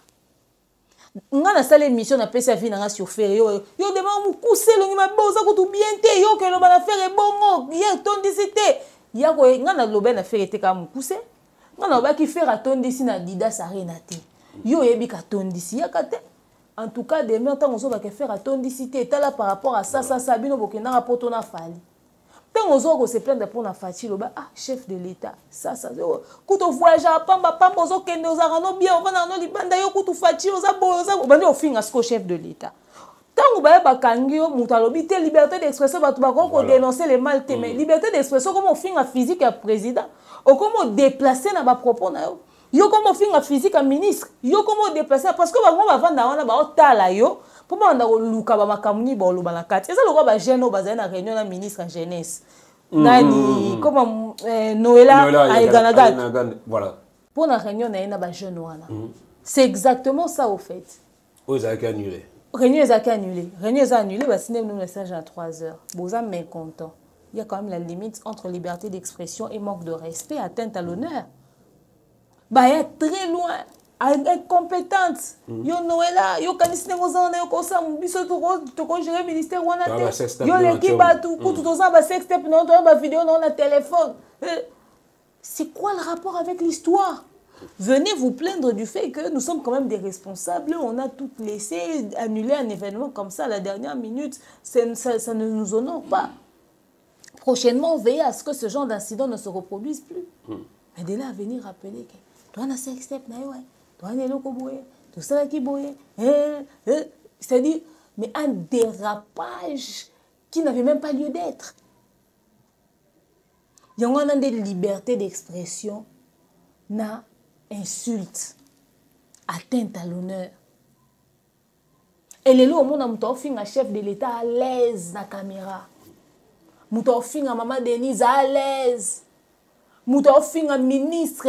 Nga nasala émission napesi ya vi nanga surfere yo yo dema mokuse elongi mabe oza kutu bien te yo keloba na fere ebongo ye etondisi te ya koye nga naloba na fere te kaka mokuse nga nalobaki fere atondisi na didas arena te yo oyebi katondisi yaka te en tout cas demain ntango ozobaka fere atondisi te etala par rapport à ça ça ça bino bokendaka mpo to na fali ntango ozoka koseplaindre mpona faci loba ah chef de l'état sasa kutu voyagea pamba pamba ozokende ozalaka no bien ovandaka no libanda yo kutu faci oza boye oza obandi ofinga siko chef de l'état. Ntango baye bakangi yo moto alobi te liberté d'expression bato bakoki kodénoncer le mal te mais mm. liberté d'expression okoma ofinga physique ya président okoma odéplace na bapropos na yo. Yo koma ofinga physique ya ministre yo koma odéplace parce que bango bavanda wana baotala yo mpo banda koluka bamakambo nini baoloba na kati? Eza lokola bajeune oyo bazali na réunion na ministre ya jeunesse. Mm, nani mm, mm, koma noela aeganagat mpo na réunion na ye na bajeune wana. C'est exactement ça au fait. Oyo ezalaki annulé. Réunion ezalaki annulé. Réunion eza annulé basine bino message à 3 heures. Boza mécontent il y a quand même la limite entre liberté d'expression et manque de respect atteinte à l'honneur. Baya très loin incompétente yo noela yokanisi ndenge oza wana yokosala biso ministère wana te yo leki bato kutu toza na basextep nao toza bavideo nao na telefone c'est quoi le rapport avec l'histoire? Venez vous plaindre du fait que nous sommes quand même des responsables. On a tout laissé, annuler un événement comme ça à la dernière minute. Ça, ça, ne nous honore pas. Prochainement, veillez à ce que ce genre d'incident ne se reproduise plus. Mais dès là, venir rappeler que toi, on a sextep, c'est-à-dire mais un dérapage qui n'avait même pas lieu d'être. Il y a des libertés d'expression na insulte atteinte à l'honneur. Elelo omona moto aofinga chef de l'état à l'aise na caméra. Moto aofinga mama denise à l'aise. Moto aofinga ministre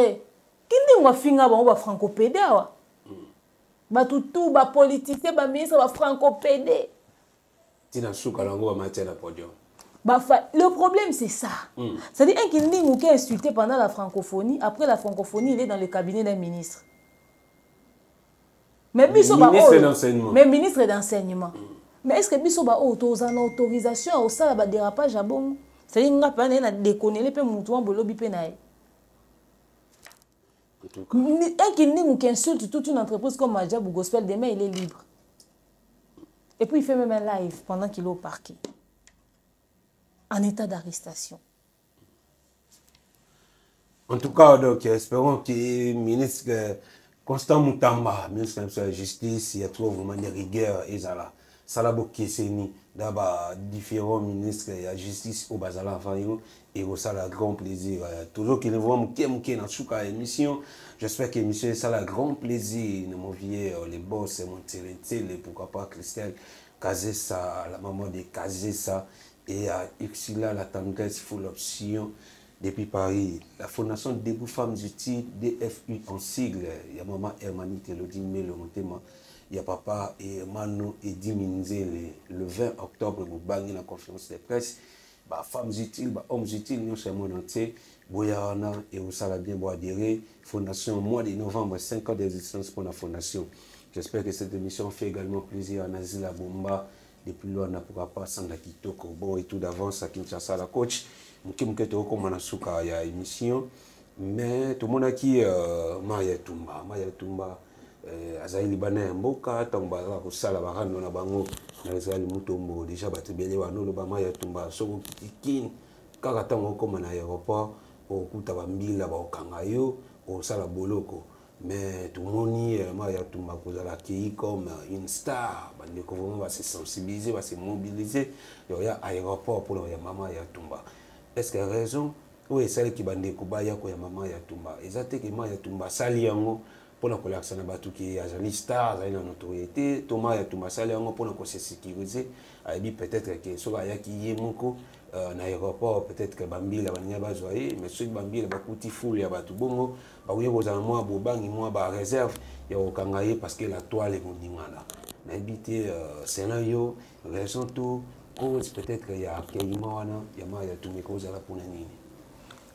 kindingo afinga bango bafrancopéde awa bato tu bapoliticien baministre bafrancopéde ntina suka nango bamatia na podium Bafa... Le problème, c'est ça. Mm. C'est-à-dire, un Kinding qui est insulté pendant la francophonie, après la francophonie, il est dans le cabinet d'un ministre. Mais ministre d'enseignement. Mais ministre d'enseignement. Mm. Mais est-ce que biso ba auto en autorisation au sala ba dérapage à bon C'est-à-dire nga pa na déconner pe mutu wa bolobi pe na Un Kinding qui insulte toute une entreprise comme Majab ou Gospel, demain il est libre. Et puis il fait même un live pendant qu'il est au parquet en état d'arrestation. En tout cas, donc, espérons que le ministre Constant Moutamba, ministre de la Justice, il toujours vraiment des rigueurs et ça là. Salabo Kesseni, na badifférents ministre ya justice oyo bazala avant yo ekosala grand plaisir. Tozokende vraimen moke moke na suka ya émission. J'espère que émission esala grand plaisir. Na mon vieux euh, le boss mon teletele pourquoi pas christian kazesa la maman de kazesa et à uxila la tendresse full option depuis Paris. La Fondation Debout Femmes Utiles, DFU en sigle, il y a maman Hermanite Elodie Melo, Il y a papa et Mano et Diminzele le 20 octobre, vous bagnez la conférence de presse. Bah, femmes utiles, bah, hommes utiles, nous sommes monde entier. Boyarana et vous savez bien pour. Fondation, mois de novembre, 5 ans d'existence pour la fondation. J'espère que cette émission fait également plaisir à Nazila Bomba depuis loin na pourquoi pas sanga kitoko bon et tout d'avance à Kinshasa la coach muke muke tokoma na suka ya émission mais tomonaki uh, Maya Tumba Maya Tumba euh, azali libana ya mboka ntango bazala kosala barando na bango na ezali mutombo déjà bato ebele wana oloba Maya Tumba soki okiti kini kaka ntango okóma na aéroport okuta bambila baokanga yo osala boloko. Mais tomoni elema ya tumba kozala akei comme une star. Bandeko vraiment base sensibiliser base mobiliser. Ya aéroport mpona ya mama ya tumba. Est ce que raison? Oyo esalaki bandeko baya koya mama ya tumba. Eza te ke mama ya tumba asali yango mpona kolakisa na bato ke azali star azali na notoriété. To mama ya tumba asali yango mpona kose sécuriser ayebi peut-être ke soki ayaki ye moko Euh, na aéroport peut-être que bambila baninga bazwa ye mais soki bambila bakuti fule ya bato bongo bakoki kozala mwa bobangi mwa bareserve ya kokanga ye parce que la toile ekondingana nayebi te sena yo raison to cause peut-être ya akeyima wana ya ma ya tumeka ozala mpona nini?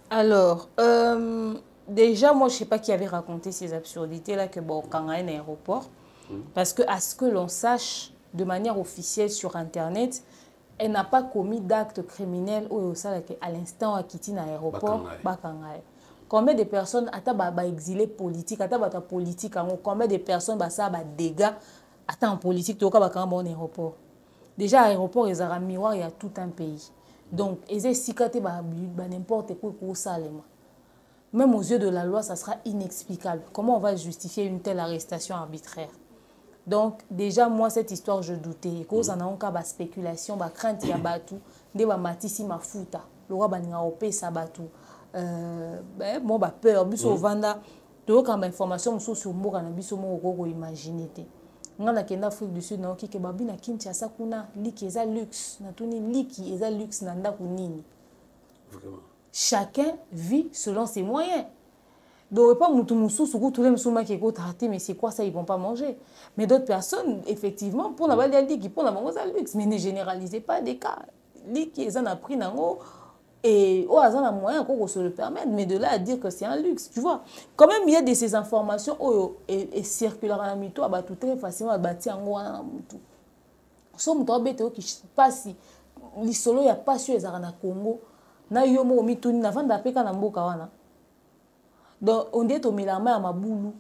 Alors euh, déjà moi je sais pas qui avait raconté ces absurdités là que bon quand un aéroport mm. parce que à ce que l'on sache de manière officielle sur internet elle n'a pas commis d'acte criminel à l'instant akiti na aéroport bakanga ye combien de personnes baexilé ba politique ya politique combien de personnes badégâts ata en politique bango na aéroport. Déjà aéroport ezalaka miroir ya tout un pays. Donc eza esika te banimporte quoi ekosalema même aux yeux de la loi ça sera inexplicable. Comment on va justifier une telle arrestation arbitraire? Donc déjà moi cette histoire je doutais. Ekozala nango kaka baspéculation bacrainte ya bato nde bamatisi mafuta. Lokwa baninga kopesa bato mo bapeur biso ovanda toyokana bainformation mosusu mboka na biso moko okoki koimagine te. Ngai nakenda afrique du sud nayoki ke babi na kinshasa kuna liki eza luxe. Natuni liki eza luxe na ndako nini? Chacun vit selon ses moyens Donc, pas mousou, tous les musulmans qui écoutent, mais c'est quoi ça, ils vont pas manger. Mais d'autres personnes, effectivement, pour la valeur qui pour la manger, luxe. Mais ne généralisez pas des cas. Les qui ont pris nango et au hasard la moyen qu'on se le permettre mais de là à dire que c'est un luxe tu vois quand même il y a de ces informations oh, et, et circulent à mito à tout très facilement à bâtir en wana mutu so mutu abete oki pasi lisolo ya pasi oyo ezalaka na congo na yo moko mituni navanda apeka na mboka wana. Donc on dit tomela mai ya mabulu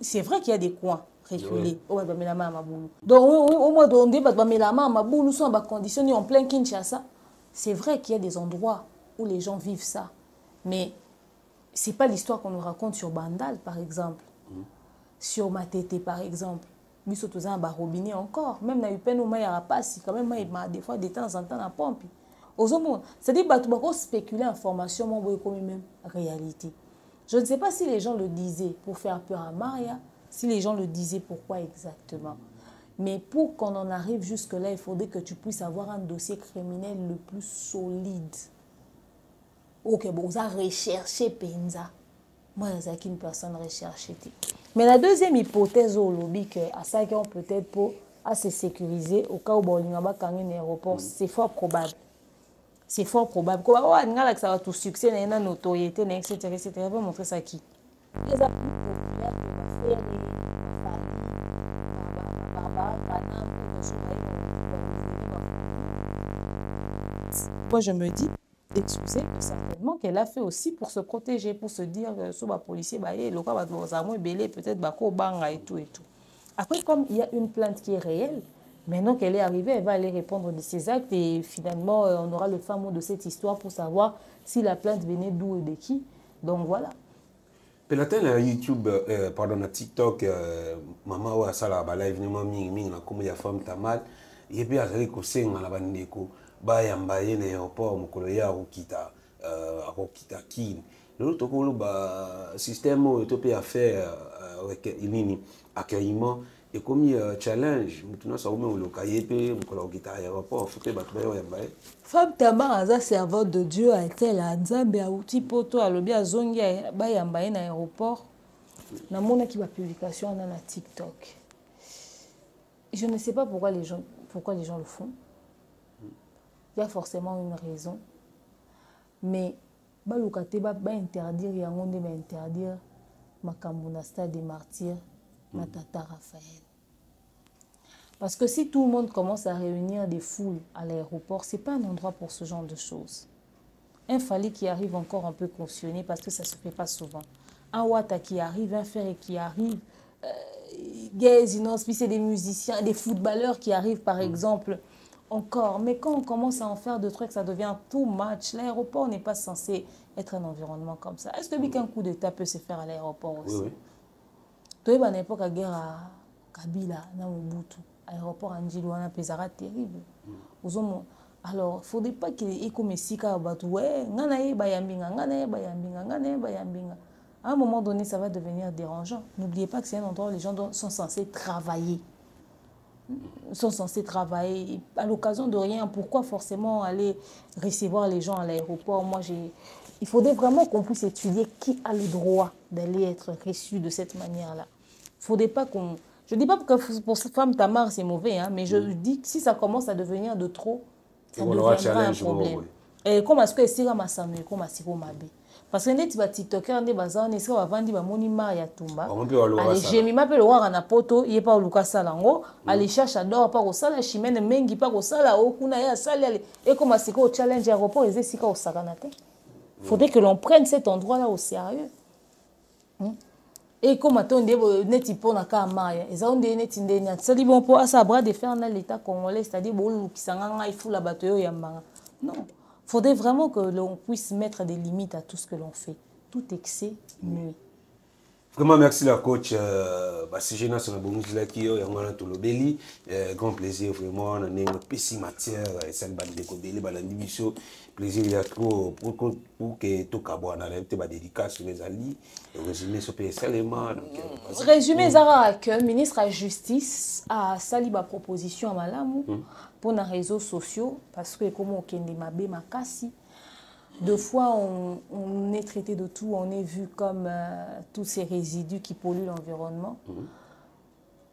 c'est vrai qu'il y a des coins reculés. Oyo bato bamela mai ya mabulu donc au moins on dit bato bamela mai ya mabulu so na baconditionne en plein kinshasa. C'est vrai qu'il y a des endroits où les gens vivent ça. Mais c'est pas l'histoire qu'on nous raconte sur bandal par exemple. Mm. sur matete par exemple. Biso toza na barobinet encore. Même na upene mai ya rapasi quand même mai des fois de temps en temps na pompe ozomona c'est-à-dire bato bakospécule information mo boye ekomi même réalité Je ne sais pas si les gens le disaient pour faire peur à Maria, Si les gens le disaient, pourquoi exactement Mais pour qu'on en arrive jusque-là, il faudrait que tu puisses avoir un dossier criminel le plus solide. Ok, bon, ça recherché Penza. Moi, c'est une personne recherchée. Mais la deuxième hypothèse au lobby, que à ça qu'on peut-être pour à se sécuriser au cas où Bolinga va un aéroport, c'est fort probable. C'est fort probable. Comme oh, que ça va tout succès, y a une notoriété, etc., etc. Je vais montrer ça à qui? Les plus populaires Moi, je me dis, excusez certainement qu'elle a fait aussi pour se protéger, pour se dire que ce policier, bah, le cas va peut-être bah, et tout et tout. Après, comme il y a une plainte qui est réelle, maintenant qu'elle est arrivée, elle va aller répondre de ses actes et finalement, euh, on aura le fin mot de cette histoire pour savoir si la plainte venait d'où et de qui. Donc voilà. pelatin na youtube euh, pardon na tiktok euh, mama oyo asala balive nima mingi mingi na nkombo ya femme tamal ye mpe azali kosenga na bandeko bayamba ye na aéroport mokolo ye akokita uh, akokita kini lelo tokoloba système oyo to mpe affaire uh, nini accueillement ekomi uh, challenge ye femme tamar de dieu atela nzambe alobi na aéroport namonaki bapublication wana na tiktok. Je ne sais pas pourquoi les gens, pourquoi les gens le font. Il y a forcément une raison. Mais baluka te bainterdire yango nde bainterdire makambo na stade martyrs na tata raphaël parce que si tout le monde commence à réunir des foules à l'aéroport c'est pas un endroit pour ce genre de choses un Fali qui arrive encore un peu cautionné parce que ça se fait pas souvent un Wata qui arrive un Ferré qui arrive euh, c'est des musiciens, des footballeurs qui arrivent par exemple encore. Mais quand on commence à en faire de trucs, ça devient tout match. L'aéroport n'est pas censé être un environnement comme ça. Est-ce que qu'un coup d'État peut se faire à l'aéroport aussi Oui, oui. Vois, à l'époque, la guerre à Kabila, na Mobutu, l'aéroport à Ndjilwana, pesara terrible. Mm. Alors, il ne faudrait pas qu'il y ait comme Sika Batu, ouais, ngana ye bayambinga, ngana ye bayambinga, ngana ye bayambinga. À un moment donné, ça va devenir dérangeant. N'oubliez pas que c'est un endroit où les gens sont censés travailler sont censés travailler à l'occasion de rien. Pourquoi forcément aller recevoir les gens à l'aéroport? Moi, j'ai... il faudrait vraiment qu'on puisse étudier qui a le droit d'aller être reçu de cette manière-là. Faudrait pas qu'on... Je ne dis pas que pour cette femme, Tamar, c'est mauvais, hein, mais je mm. dis que si ça commence à devenir de trop, ça deviendra un problème. Et comme est-ce que comme ça, comme comme ça, parce que neti batiktoker nde baza wana esika bavandi bamoni mar ya tumba mpe na poto ye mpa oluka asala yango mm. alecherche ador mpa kosala chimene mengi mpa kosala o kuna ye asali ekoma sikoyo challenge aéroport eza esika osakana te faudrait que l'on prenne cet endroit là au sérieux. Hmm? Ekóma to nde neti mpona kaka maya eza nde neti ndeni asali bon mpo asala bras de fer na l'état congolais c'est-à-dire bolukisanga ngai fula bato oyo yambanga non faudrait vraiment que l'on puisse mettre des limites à tout ce que l'on fait. Tout excès nuit. Vraiment, merci la coach. Euh, bah, c'est génial, c'est un bon là qui est en tout le belli. Grand plaisir, vraiment. On a une petite matière, bah, de côté, bah, la division. Plaisir, il y a trop pour, que tout cabo on a une petite dédicace sur les alliés. Résumé sur PSLMA. Résumé, Zara, que ministre de la Justice a sali ma proposition à Malamou. Mm pour les réseaux sociaux parce que comme on mabe makasi deux fois on, on, est traité de tout on est vu comme euh, tous ces résidus qui polluent l'environnement mhm.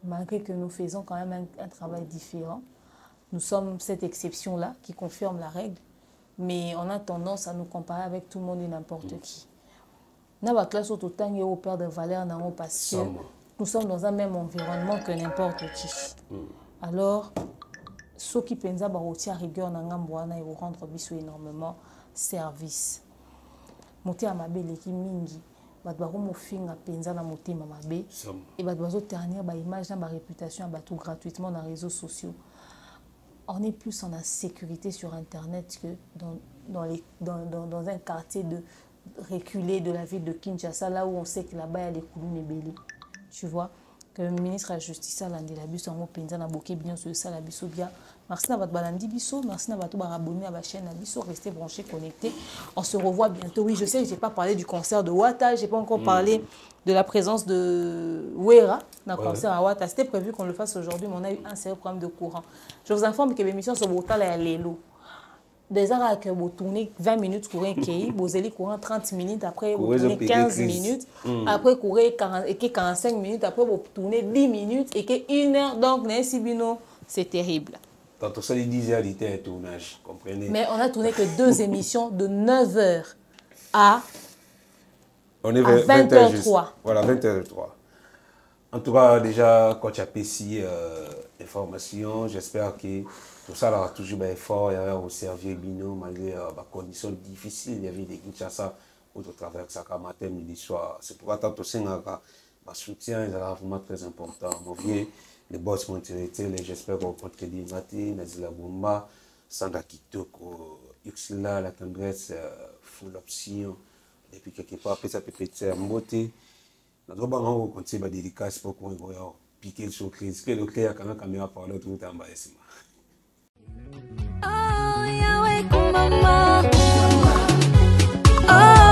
malgré que nous faisons quand même un, un, travail différent nous sommes cette exception là qui confirme la règle mais on a tendance à nous comparer avec tout le monde et n'importe mmh. qui. Na ba classe au totangi au père de valeur parce que nous sommes dans un même environnement que n'importe qui. Mmh. alors soki mpenza bakotia rigueur na ngambo wana ekorendre biso énormément. Service. Motema mabe eleki mingi. Bato bakomofinga mpenza na motema mabe e bato bazoternir baimage na baréputation ya bato gratuitement na réseaux sociaux on est plus en insécurité sur internet que dans, dans, les, dans, dans, un quartier de reculé de la ville de Kinshasa là où on sait que là-bas il y a les coulous belli tu vois que le ministre de la justice alandela biso yango mpenza na bokebi nyonso esala biso bien merci bato balandi biso merci na bato barabonné à la chaîne biso restez branchés connectés. On se revoit bientôt. Oui je sais que j'ai pas parlé du concert de Wata j'ai pas encore parlé de la présence de Wera dans le Ouais. concert à Wata. C'était prévu qu'on le fasse aujourd'hui mais on a eu un sérieux problème de courant. Je vous informe que l'émission sur Botala ya lelo déjà que vous tournez 20 minutes courant kei vous allez courant 30 minutes après vous Courez tournez un piqué 15 crise. minutes après courir 40 et que 45 minutes après vous tournez 10 minutes et que 1 heure. Donc c'est terrible Tantôt ça, les 10 heures d'été un tournage, comprenez mais on a tourné que deux émissions de 9h à On est à vers 20h03. juste. Voilà, 20h03. En tout cas, déjà, quand tu as PC euh, information, j'espère que tout ça aura toujours bien fort. Il y aura au servir Bino, malgré euh, les conditions difficiles. Il y avait des Kinshasa, où tu traverses ça matin, midi, soir. C'est pourquoi tant aussi, ma soutien il sera vraiment très important. Mon vieux, le boss monteretele j'espère rencontre dimati nazila bomba sanga kitoko uxila la tendresse euh, full option. Depuis quelque part apesa mpe pete ya mbote. Nazobanga ngo kontie badédicace mpo kongo ya piquer sur crise ke lokle ya kanga caméra parle tokutamba ya nsima Oh,